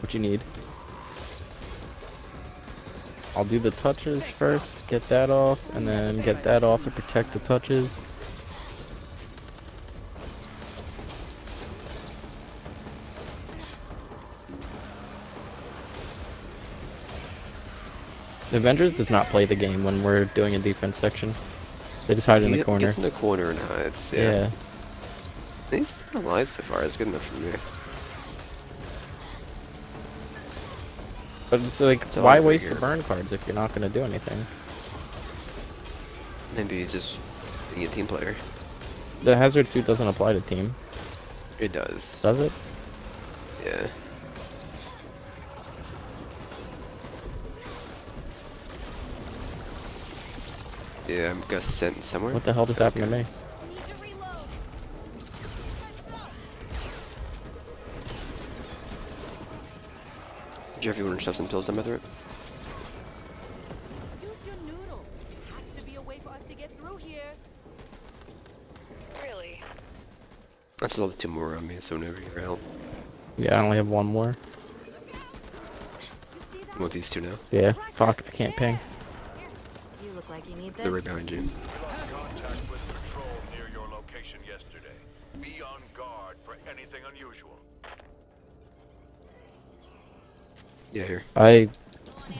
Speaker 2: What you need? I'll do the touches first, get that off, and then get that off to protect the touches. Avengers does not play the game when we're doing a defense section. They just hide in the corner.
Speaker 1: Gets in the corner and hides. Yeah.
Speaker 2: Yeah.
Speaker 1: He's been alive so far. It's good enough for me.
Speaker 2: But it's like,
Speaker 1: It's
Speaker 2: why waste the burn cards if you're not going to do anything?
Speaker 1: Maybe just being a team player.
Speaker 2: The hazard suit doesn't apply to team,
Speaker 1: It does.
Speaker 2: does it?
Speaker 1: Yeah. Yeah, I'm got sent somewhere.
Speaker 2: What the hell just happened to me?
Speaker 4: Need to reload.
Speaker 1: Jeff, you want to shove some pills down my throat?
Speaker 10: Use your noodle. Has to be a way for us to get through here.
Speaker 8: Really?
Speaker 1: I still have two more on me, so whenever you're out.
Speaker 2: Yeah, I only have one more.
Speaker 1: With these two now.
Speaker 2: Yeah, fuck, I can't ping.
Speaker 4: You look like you need this.
Speaker 1: They're right behind you.
Speaker 7: Contact with patrol near your location yesterday. Be on guard for anything unusual.
Speaker 1: Yeah, here.
Speaker 2: I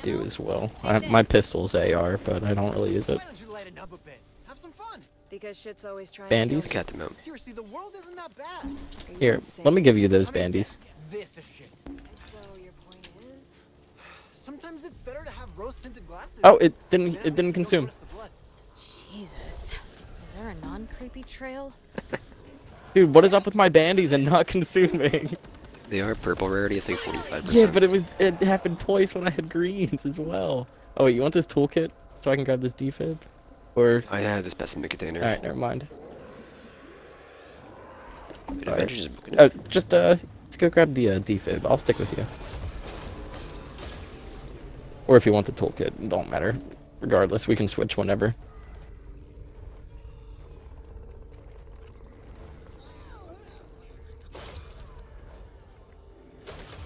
Speaker 2: do as well. I, my pistol's AR, but I don't really use it.
Speaker 9: Why don't you lighten up a bit? Have some fun.
Speaker 4: Because shit's always trying
Speaker 2: Bandies?
Speaker 1: I got them out.
Speaker 9: Seriously, the world isn't that bad.
Speaker 2: Here, let me give you those
Speaker 9: I mean,
Speaker 2: bandies.
Speaker 9: This is shit.
Speaker 4: So your point is?
Speaker 9: Sometimes it's better to have rose-tinted glasses.
Speaker 2: Oh, it didn't. It didn't consume.
Speaker 9: notice the blood.
Speaker 4: Jesus. Is there a non-creepy trail?
Speaker 2: Dude, what is up with my bandies and not consuming?
Speaker 1: They are purple rarity. It's like 45%.
Speaker 2: yeah, but it was. It happened twice when I had greens as well. Oh wait, you want this toolkit so I can grab this defib? Or
Speaker 1: I have the specimen container.
Speaker 2: all right, never mind.
Speaker 1: Wait,
Speaker 2: Alright.
Speaker 1: Avengers is booking
Speaker 2: Uh,
Speaker 1: it.
Speaker 2: just uh, let's go grab the uh, defib. I'll stick with you. Or if you want the toolkit, it don't matter. Regardless, we can switch whenever.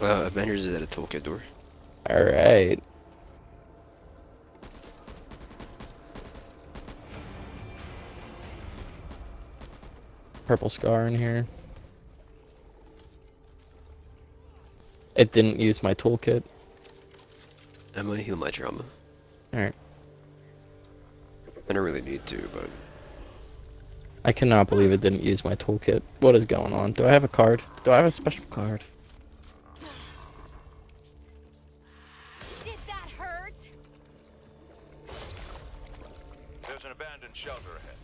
Speaker 1: Uh, Avengers is at a toolkit door.
Speaker 2: All right. purple scar in here. It didn't use my toolkit.
Speaker 1: I'm gonna heal my trauma.
Speaker 2: Alright.
Speaker 1: I don't really need to, but
Speaker 2: I cannot believe it didn't use my toolkit. What is going on? Do I have a card? Do I have a special card?
Speaker 4: Did that hurt?
Speaker 7: There's an abandoned shelter ahead.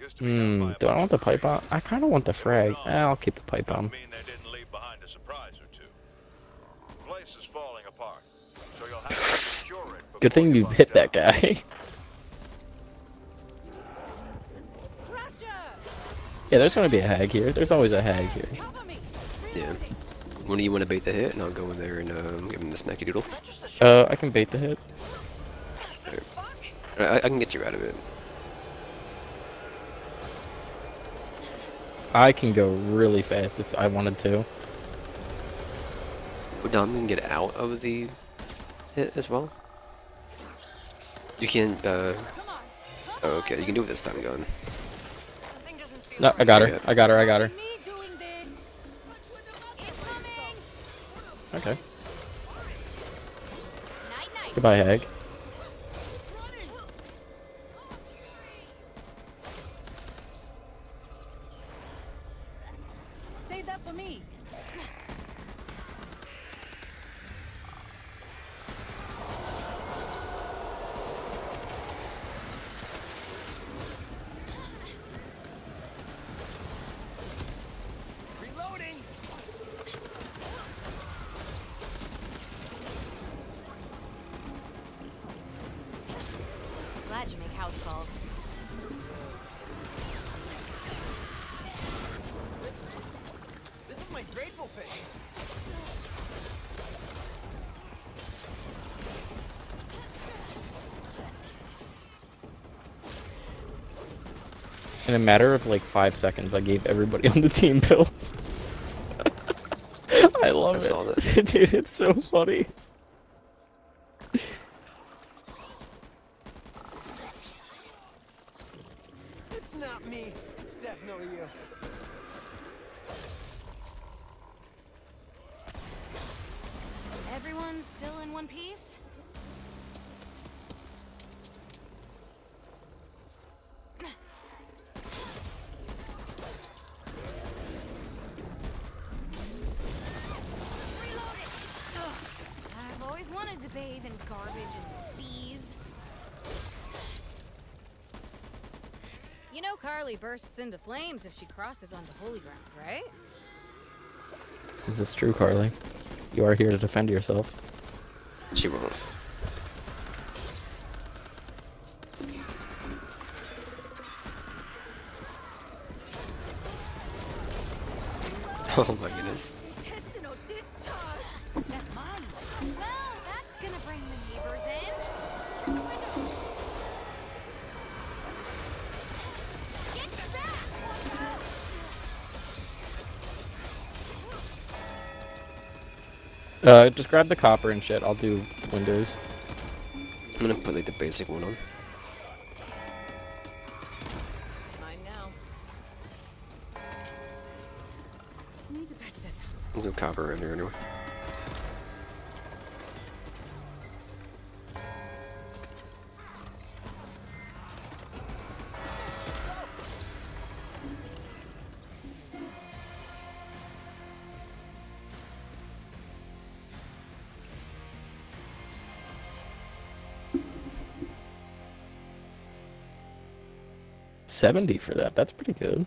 Speaker 7: Used to be held
Speaker 2: Hmm, do I want the pipe bomb? I kind of want the frag. Eh, I'll keep the pipe bomb. Good thing you hit that guy. yeah, there's gonna be a hag here. There's always a hag here.
Speaker 1: yeah. When do you want to bait the hit, and I'll go in there and um, give him the snacky doodle.
Speaker 2: Uh, I can bait the hit.
Speaker 1: I, I can get you out of it.
Speaker 2: I can go really fast if I wanted to.
Speaker 1: But Dom can get out of the hit as well. You can. Uh, oh, okay, you can do it with the stun gun.
Speaker 2: No, I got her. I got her. I got her. Okay.
Speaker 4: Night night.
Speaker 2: Goodbye, hag.
Speaker 6: Save that for me.
Speaker 9: Reloading!
Speaker 4: Glad you make house calls.
Speaker 9: This is my grateful face.
Speaker 2: In a matter of like five seconds, I gave everybody on the team pills. I love
Speaker 1: I
Speaker 2: it. Dude, it's so funny.
Speaker 4: Bursts into flames if she crosses onto holy ground, right?
Speaker 2: Is this true, Karlee? You are here to defend yourself.
Speaker 1: She won't. Oh my goodness.
Speaker 2: Uh, just grab the copper and shit. I'll do windows.
Speaker 1: I'm gonna put like the basic one on.
Speaker 10: Mine now.
Speaker 6: Need to patch this.
Speaker 1: There's no copper in here anyway.
Speaker 2: Seventy for that. That's pretty good.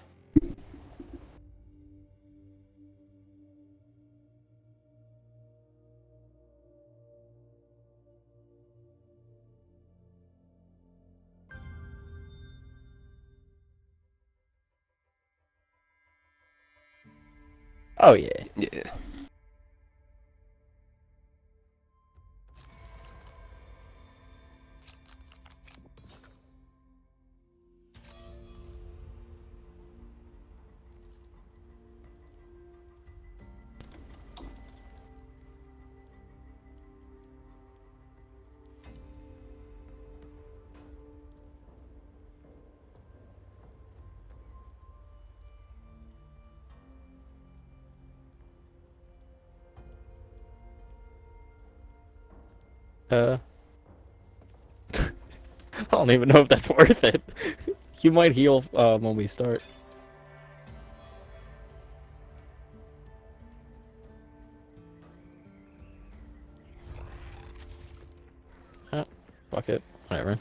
Speaker 2: Don't even know if that's worth it. you might heal um, when we start. Oh, fuck it. Whatever.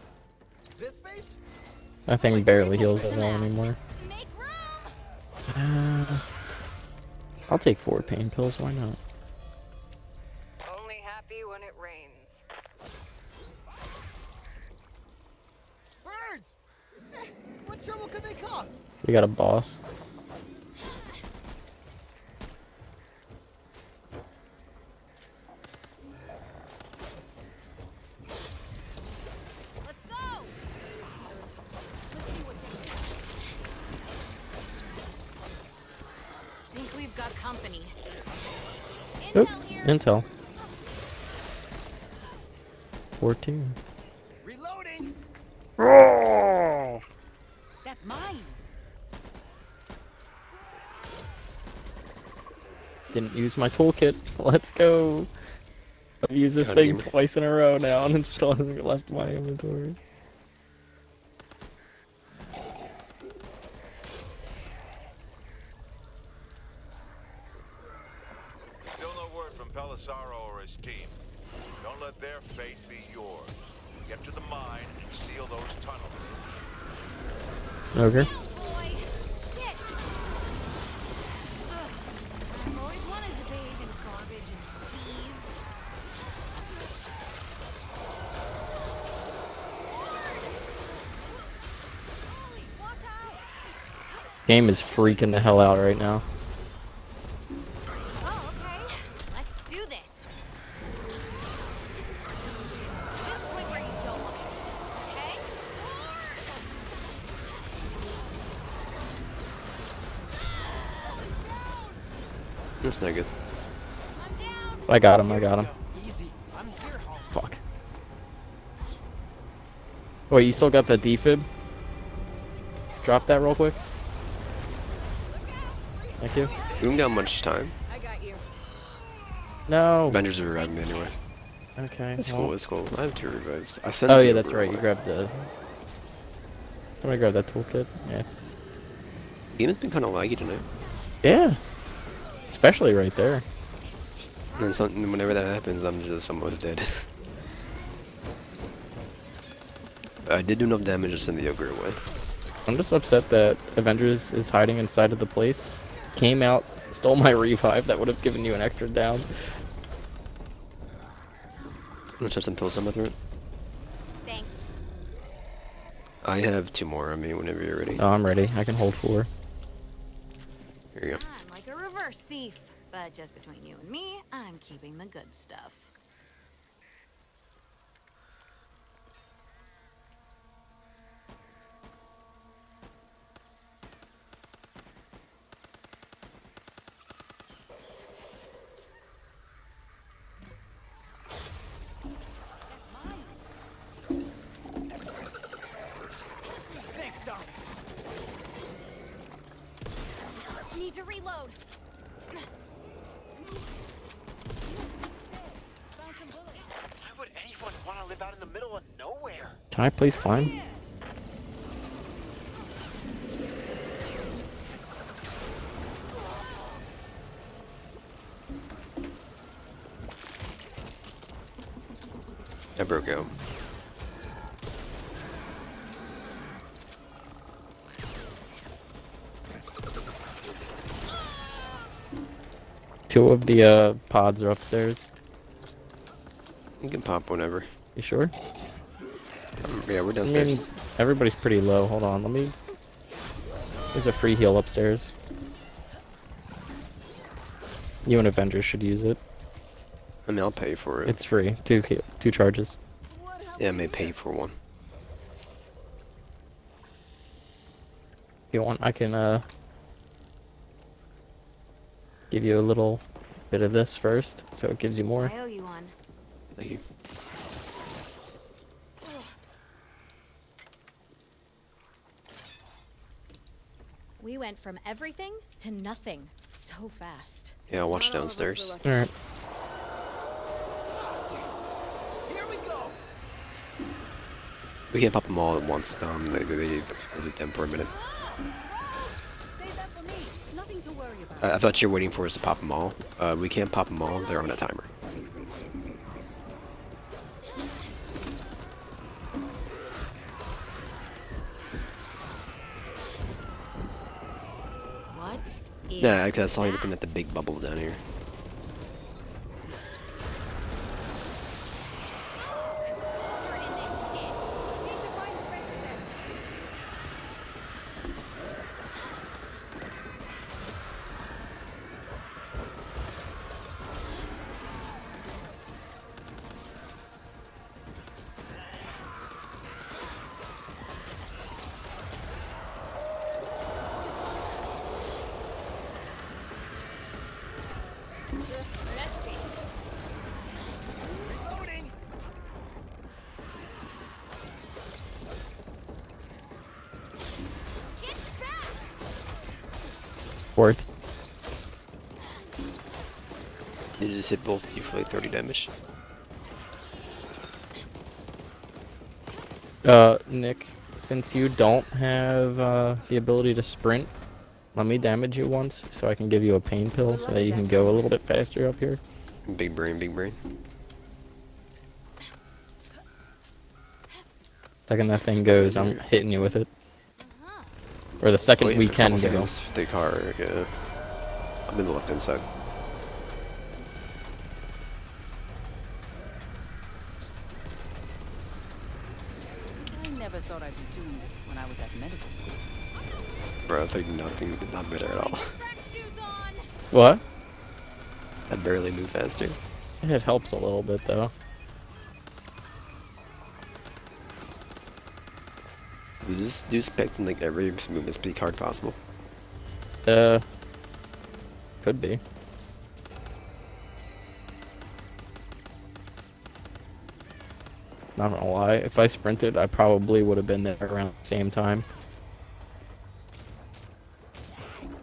Speaker 2: That thing barely heals that well anymore. Uh, I'll take four pain pills, why not? Got a boss.
Speaker 4: Let's go! Think we've got company.
Speaker 2: Oop,
Speaker 4: Intel
Speaker 2: intel. 14.
Speaker 9: Reloading!
Speaker 6: That's mine.
Speaker 2: Didn't use my toolkit. Let's go. I've used this
Speaker 1: God
Speaker 2: thing twice in a row now and it still hasn't left my inventory.
Speaker 7: Still no word from Pelisaro or his team. Don't let their fate be yours. Get to the mine and seal those tunnels.
Speaker 2: Okay. Game is freaking the hell out right now.
Speaker 4: Oh, okay. Let's do this. Just point where you don't want to shoot, okay?
Speaker 1: That's not good.
Speaker 4: I'm down.
Speaker 2: I got him, I got him.
Speaker 9: Easy. I'm here, Hall.
Speaker 2: Fuck. Wait, you still got the defib? Drop that real quick. Thank you.
Speaker 1: We haven't got much time.
Speaker 4: I got you.
Speaker 2: No.
Speaker 1: Avengers are reviving me anyway.
Speaker 2: Okay.
Speaker 1: That's
Speaker 2: well-
Speaker 1: cool, that's cool. I have two revives. I sent
Speaker 2: Oh yeah, that's
Speaker 1: over
Speaker 2: right. You grabbed the. Somebody grab that toolkit. Yeah.
Speaker 1: Game has been kind of laggy tonight.
Speaker 2: Yeah. Especially right there.
Speaker 1: And then something, whenever that happens, I'm just almost dead. I did do enough damage to send the ogre away.
Speaker 2: I'm just upset that Avengers is hiding inside of the place. Came out, stole my revive. That would have given you an extra down.
Speaker 1: Let's have some pills on my throat.
Speaker 4: Thanks.
Speaker 1: I have two more on me whenever you're ready.
Speaker 2: Oh, I'm ready. I can hold four.
Speaker 1: Here you go.
Speaker 4: I'm like a reverse thief, but just between you and me, I'm keeping the good stuff.
Speaker 9: Thanks, Doc.
Speaker 4: Need to reload.
Speaker 3: Why would anyone want to live out in the middle of nowhere?
Speaker 2: Can I please climb?
Speaker 1: I broke out.
Speaker 2: Two of the uh, pods are upstairs.
Speaker 1: You can pop whenever.
Speaker 2: You sure?
Speaker 1: Yeah, we're
Speaker 2: I mean,
Speaker 1: downstairs.
Speaker 2: everybody's pretty low. Hold on, let me. There's a free heal upstairs. You and Avengers should use it.
Speaker 1: I mean, I'll pay for it.
Speaker 2: It's free. Two he- two charges.
Speaker 1: yeah, I may pay for one.
Speaker 2: If you want, I can uh give you a little bit of this first, so it gives you more.
Speaker 4: I owe you one.
Speaker 1: Thank you.
Speaker 4: went from everything to nothing so fast.
Speaker 1: Yeah, I'll watch downstairs.
Speaker 2: All right.
Speaker 9: We
Speaker 1: can't pop them all at once, though. Um, they, they, them for a minute. I, I, thought you were waiting for us to pop them all. Uh, we can't pop them all. They're on a timer. Yeah, because I saw you looking at the big bubble down here.
Speaker 2: Fourth.
Speaker 1: You just hit both of you for like 30 damage.
Speaker 2: Uh, Nick, since you don't have uh, the ability to sprint, let me damage you once so I can give you a pain pill so that you can go a little bit faster up here.
Speaker 1: Big brain, big brain.
Speaker 2: Second that thing goes, I'm hitting you with it. Or the second
Speaker 1: Wait
Speaker 2: we
Speaker 1: for
Speaker 2: can
Speaker 1: couple
Speaker 2: go.
Speaker 1: seconds for the car. Yeah. Uh, I'm in the left hand side.
Speaker 6: I never thought I'd be doing this when I was at medical school.
Speaker 1: Bro, I thought nothing, not being not better at all.
Speaker 4: Track shoes on!
Speaker 2: What?
Speaker 1: I barely move faster.
Speaker 2: It helps a little bit though.
Speaker 1: Just do expecting like every movement speed card possible.
Speaker 2: Uh, could be. Not gonna lie, if I sprinted, I probably would have been there around the same time.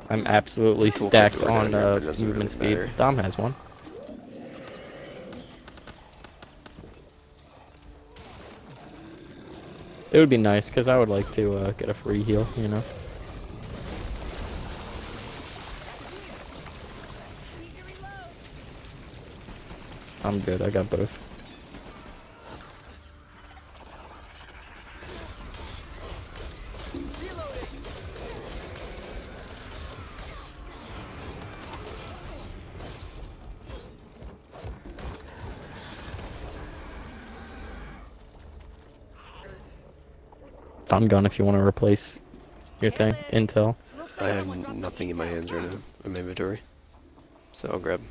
Speaker 2: I'm absolutely stacked
Speaker 1: to do it
Speaker 2: on uh,
Speaker 1: but it doesn't
Speaker 2: movement speed.
Speaker 1: matter.
Speaker 2: Dom has one. It would be nice because I would like to uh, get a free heal, you know. I'm good. I got both. I'm gone if you want to replace your thing. Intel.
Speaker 1: I have nothing in my hands right now in my inventory. So I'll grab.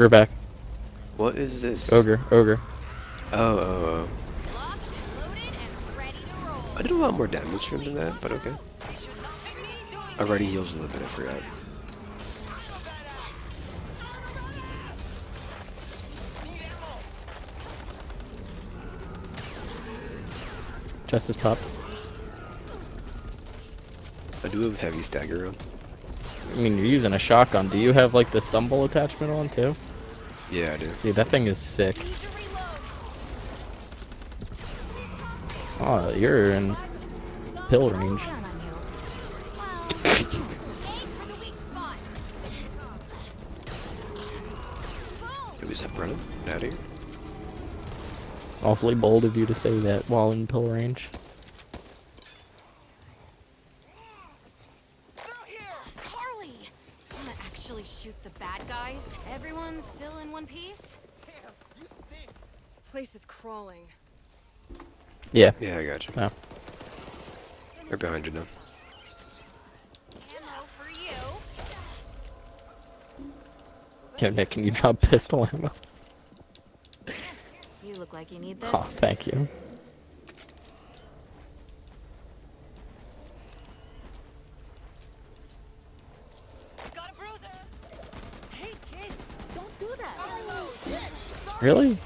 Speaker 2: Ogre back.
Speaker 1: What is this?
Speaker 2: Ogre. Ogre.
Speaker 1: Oh, oh, oh.
Speaker 4: Locked and loaded and ready to roll.
Speaker 1: I did a lot more damage to him than that, but okay. Already heals a little bit, I forgot.
Speaker 2: Justice popped.
Speaker 1: I do have heavy stagger on.
Speaker 2: I mean, you're using a shotgun. Do you have like the stumble attachment on too?
Speaker 1: Yeah, I do.
Speaker 2: Dude, that thing is sick.
Speaker 4: Need to reload.
Speaker 2: Oh, you're in pill range.
Speaker 4: Down on you. Well, aim for the weak spot.
Speaker 1: It was up running. Get out of here.
Speaker 2: Awfully bold of you to say that while in pill range.
Speaker 4: Gonna actually shoot the bad guys? Everyone still in one piece? Damn, you stink.
Speaker 5: This place is crawling.
Speaker 2: Yeah.
Speaker 1: Yeah, I got you. They're behind you now. Ammo for you.
Speaker 2: Yo, Nick, can you drop pistol ammo?
Speaker 4: You look like you need this.
Speaker 2: Oh, thank you. Really?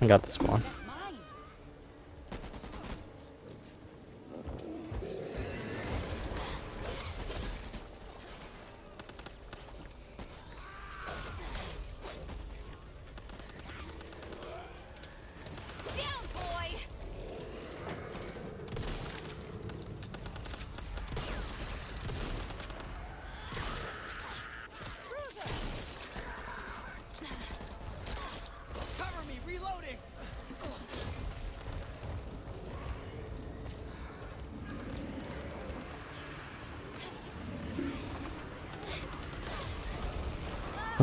Speaker 2: I got this one.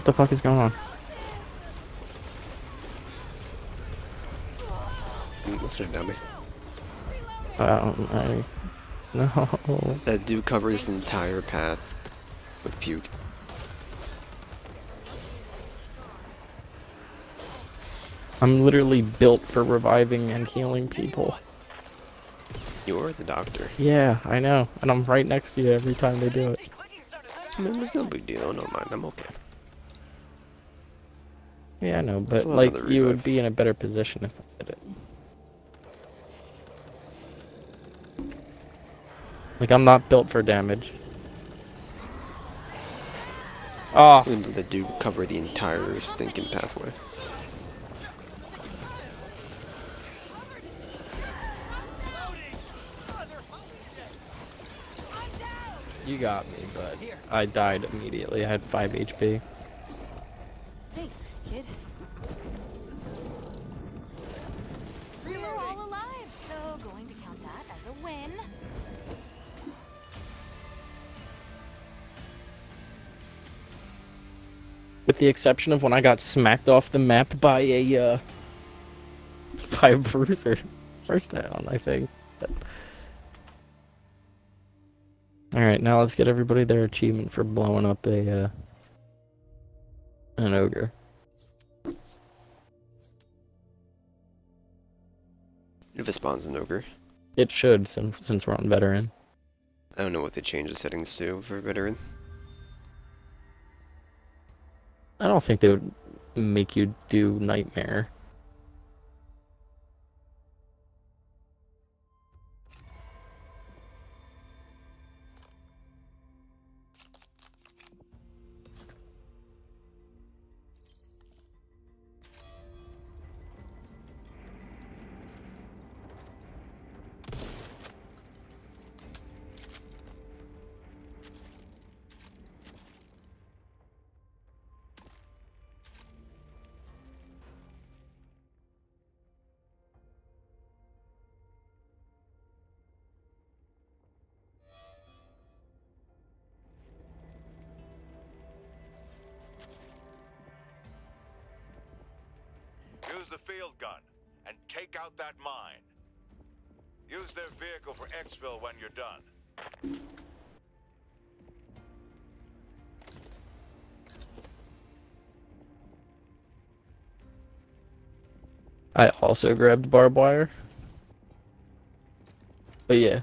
Speaker 2: The fuck is going on?
Speaker 1: That's gonna down me.
Speaker 2: Um, I... No.
Speaker 1: That dude covers this entire path with puke.
Speaker 2: I'm literally built for reviving and healing people.
Speaker 1: You're the doctor.
Speaker 2: Yeah, I know. And I'm right next to you every time they do it.
Speaker 1: I mean, it's no big deal. No mind. I'm okay.
Speaker 2: Yeah, I know, but like you would be in a better position if I did it. Like I'm not built for damage. Oh,
Speaker 1: Even though the dude cover the entire stinking pathway.
Speaker 2: you got me, but I died immediately. I had 5 HP. The exception of when I got smacked off the map by a, uh, by a bruiser. First down, I think. Alright, now let's get everybody their achievement for blowing up a, uh, an ogre.
Speaker 1: If it spawns an ogre.
Speaker 2: It should, since, since we're on veteran.
Speaker 1: I don't know what they changed the settings to for veteran.
Speaker 2: I don't think they would make you do Nightmare.
Speaker 7: Field gun and take out that mine. Use their vehicle for exfil when you're done.
Speaker 2: I also grabbed barbed wire. But yeah,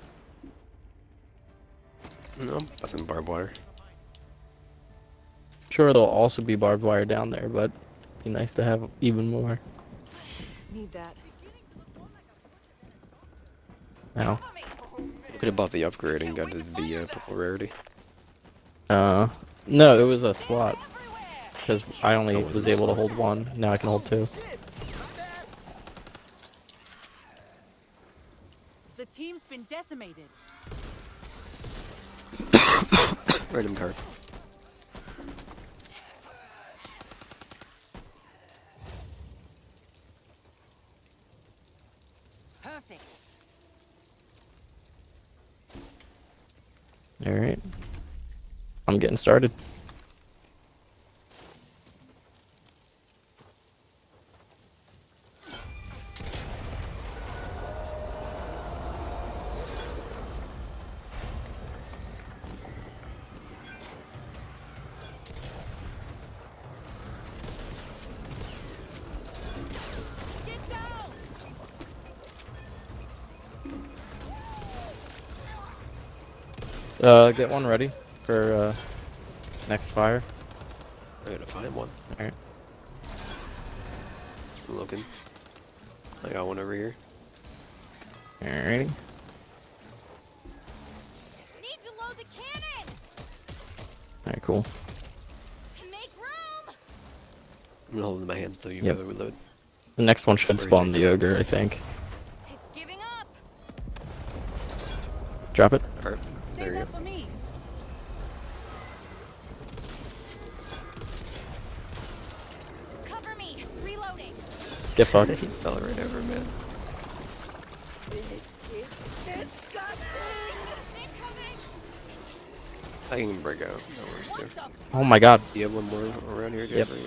Speaker 1: No, that's some barbed wire.
Speaker 2: sure there'll also be barbed wire down there, but it'd be nice to have even more.
Speaker 4: Need that.
Speaker 2: Now,
Speaker 1: Could have bought the upgrade and got the, the uh, purple rarity.
Speaker 2: uh, no, it was a slot. Because I only
Speaker 1: was
Speaker 2: was
Speaker 1: a
Speaker 2: able to hold one. Now I can hold two.
Speaker 6: The team's been decimated.
Speaker 1: Random card.
Speaker 2: I'm getting started. Uh, get one ready for uh, next fire.
Speaker 1: I gotta find one.
Speaker 2: Alright.
Speaker 1: I'm looking. I got one over here.
Speaker 2: Alrighty.
Speaker 4: Need to load the cannon.
Speaker 2: Alright, cool.
Speaker 4: Make room.
Speaker 1: I'm gonna hold it in my hands until you
Speaker 2: Yep.
Speaker 1: reload.
Speaker 2: The next one should
Speaker 1: Where
Speaker 2: spawn the ogre, I think.
Speaker 4: It's giving up.
Speaker 2: Drop it.
Speaker 1: Alright, there you go.
Speaker 6: for me.
Speaker 4: Cover me. Reloading.
Speaker 2: Get fucked.
Speaker 1: he fell right over, man. I can break out. No worries there.
Speaker 2: oh my god.
Speaker 1: Do you have one more around here,
Speaker 2: Yep.
Speaker 1: Jeffrey?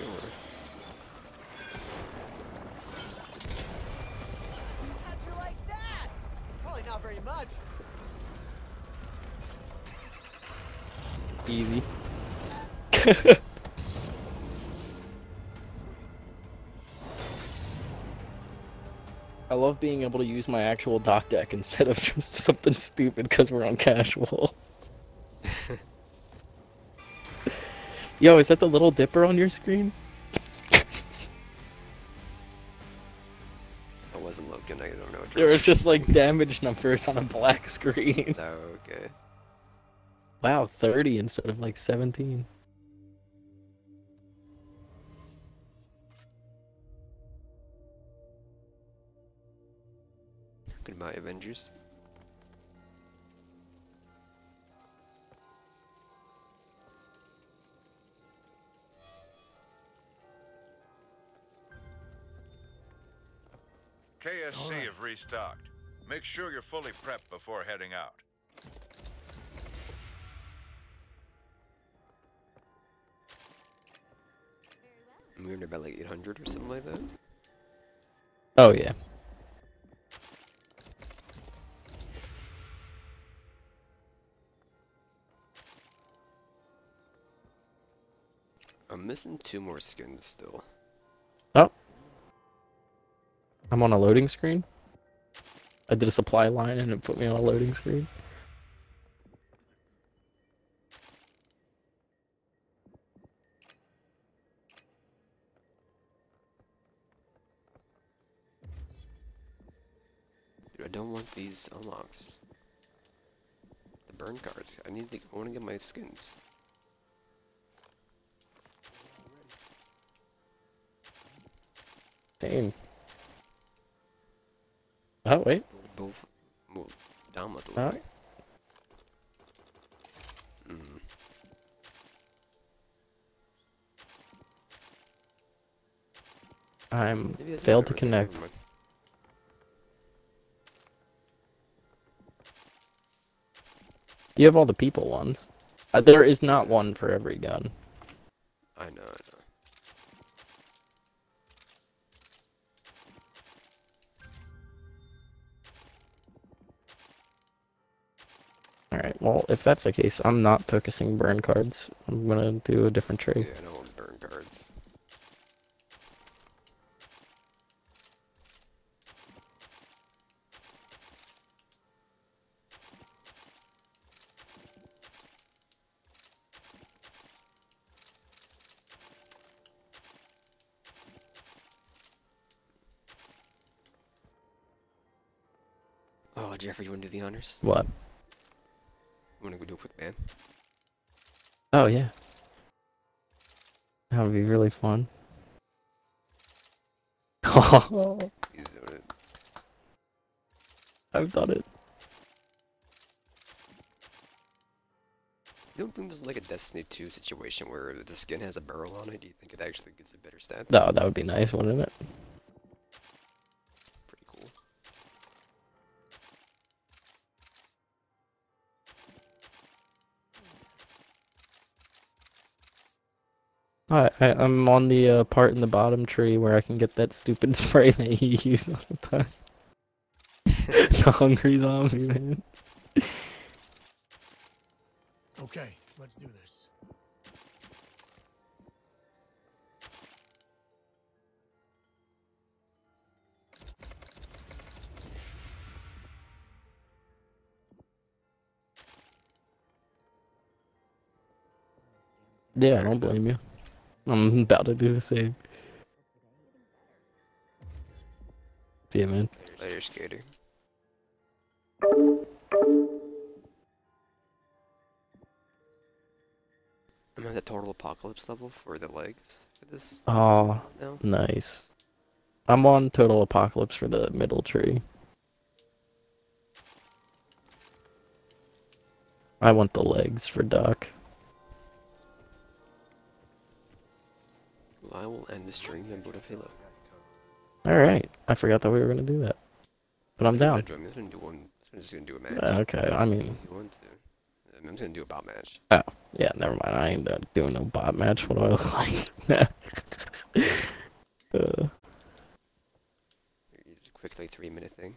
Speaker 2: being able to use my actual dock deck instead of just something stupid because we're on casual. Yo, is that the little dipper on your screen?
Speaker 1: I wasn't looking. I don't know. what
Speaker 2: There was just like damage numbers on a black screen.
Speaker 1: Oh, okay.
Speaker 2: Wow, 30 instead of like 17.
Speaker 1: Goodbye, Avengers.
Speaker 7: KSC have restocked. Make sure you're fully prepped before heading out.
Speaker 1: We earned about like 800 or something like that.
Speaker 2: Oh yeah.
Speaker 1: Missing two more skins still.
Speaker 2: Oh. I'm on a loading screen. I did a supply line and it put me on a loading screen.
Speaker 1: Dude, I don't want these unlocks. The burn cards. I need to. I want to get my skins.
Speaker 2: Same. Oh wait.
Speaker 1: Down with the
Speaker 2: Uh,
Speaker 1: way. Mm.
Speaker 2: I'm
Speaker 1: Maybe
Speaker 2: failed to connect. You have all the people ones. Uh, there is not one for every gun.
Speaker 1: I know,
Speaker 2: well, if that's the case, I'm not focusing burn cards. I'm gonna do a different
Speaker 1: Yeah,
Speaker 2: trade.
Speaker 1: I don't want burn cards. Oh, Jeffrey, you want to do the honors?
Speaker 2: What?
Speaker 1: You want to go do a quick ban?
Speaker 2: Oh, yeah. That would be really fun. Oh,
Speaker 1: He's doing it.
Speaker 2: I've done it.
Speaker 1: You don't think this is like a Destiny 2 situation where the skin has a barrel on it? Do you think it actually gives it better stats?
Speaker 2: No, that would be nice, wouldn't it? I, I I'm on the uh, part in the bottom tree where I can get that stupid spray that you use all the time. the hungry zombie man.
Speaker 11: Okay, let's do this.
Speaker 2: Yeah, I don't blame you. I'm about to do the same. See ya, man.
Speaker 1: Later, skater. I'm at the total apocalypse level for the legs for this.
Speaker 2: Oh,
Speaker 1: No.
Speaker 2: nice. I'm on total apocalypse for the middle tree. I want the legs for Duck.
Speaker 1: I will end the stream and boot up Halo.
Speaker 2: Alright, I forgot that we were gonna do that. But I'm down.
Speaker 1: I'm just gonna do one. I'm just gonna do a match.
Speaker 2: Uh, Okay, I mean,
Speaker 1: You want to? I'm just gonna do a bot match.
Speaker 2: oh, yeah, never mind. I ain't uh, doing no bot match. What do I look like? uh,
Speaker 1: It's a quick like three minute thing.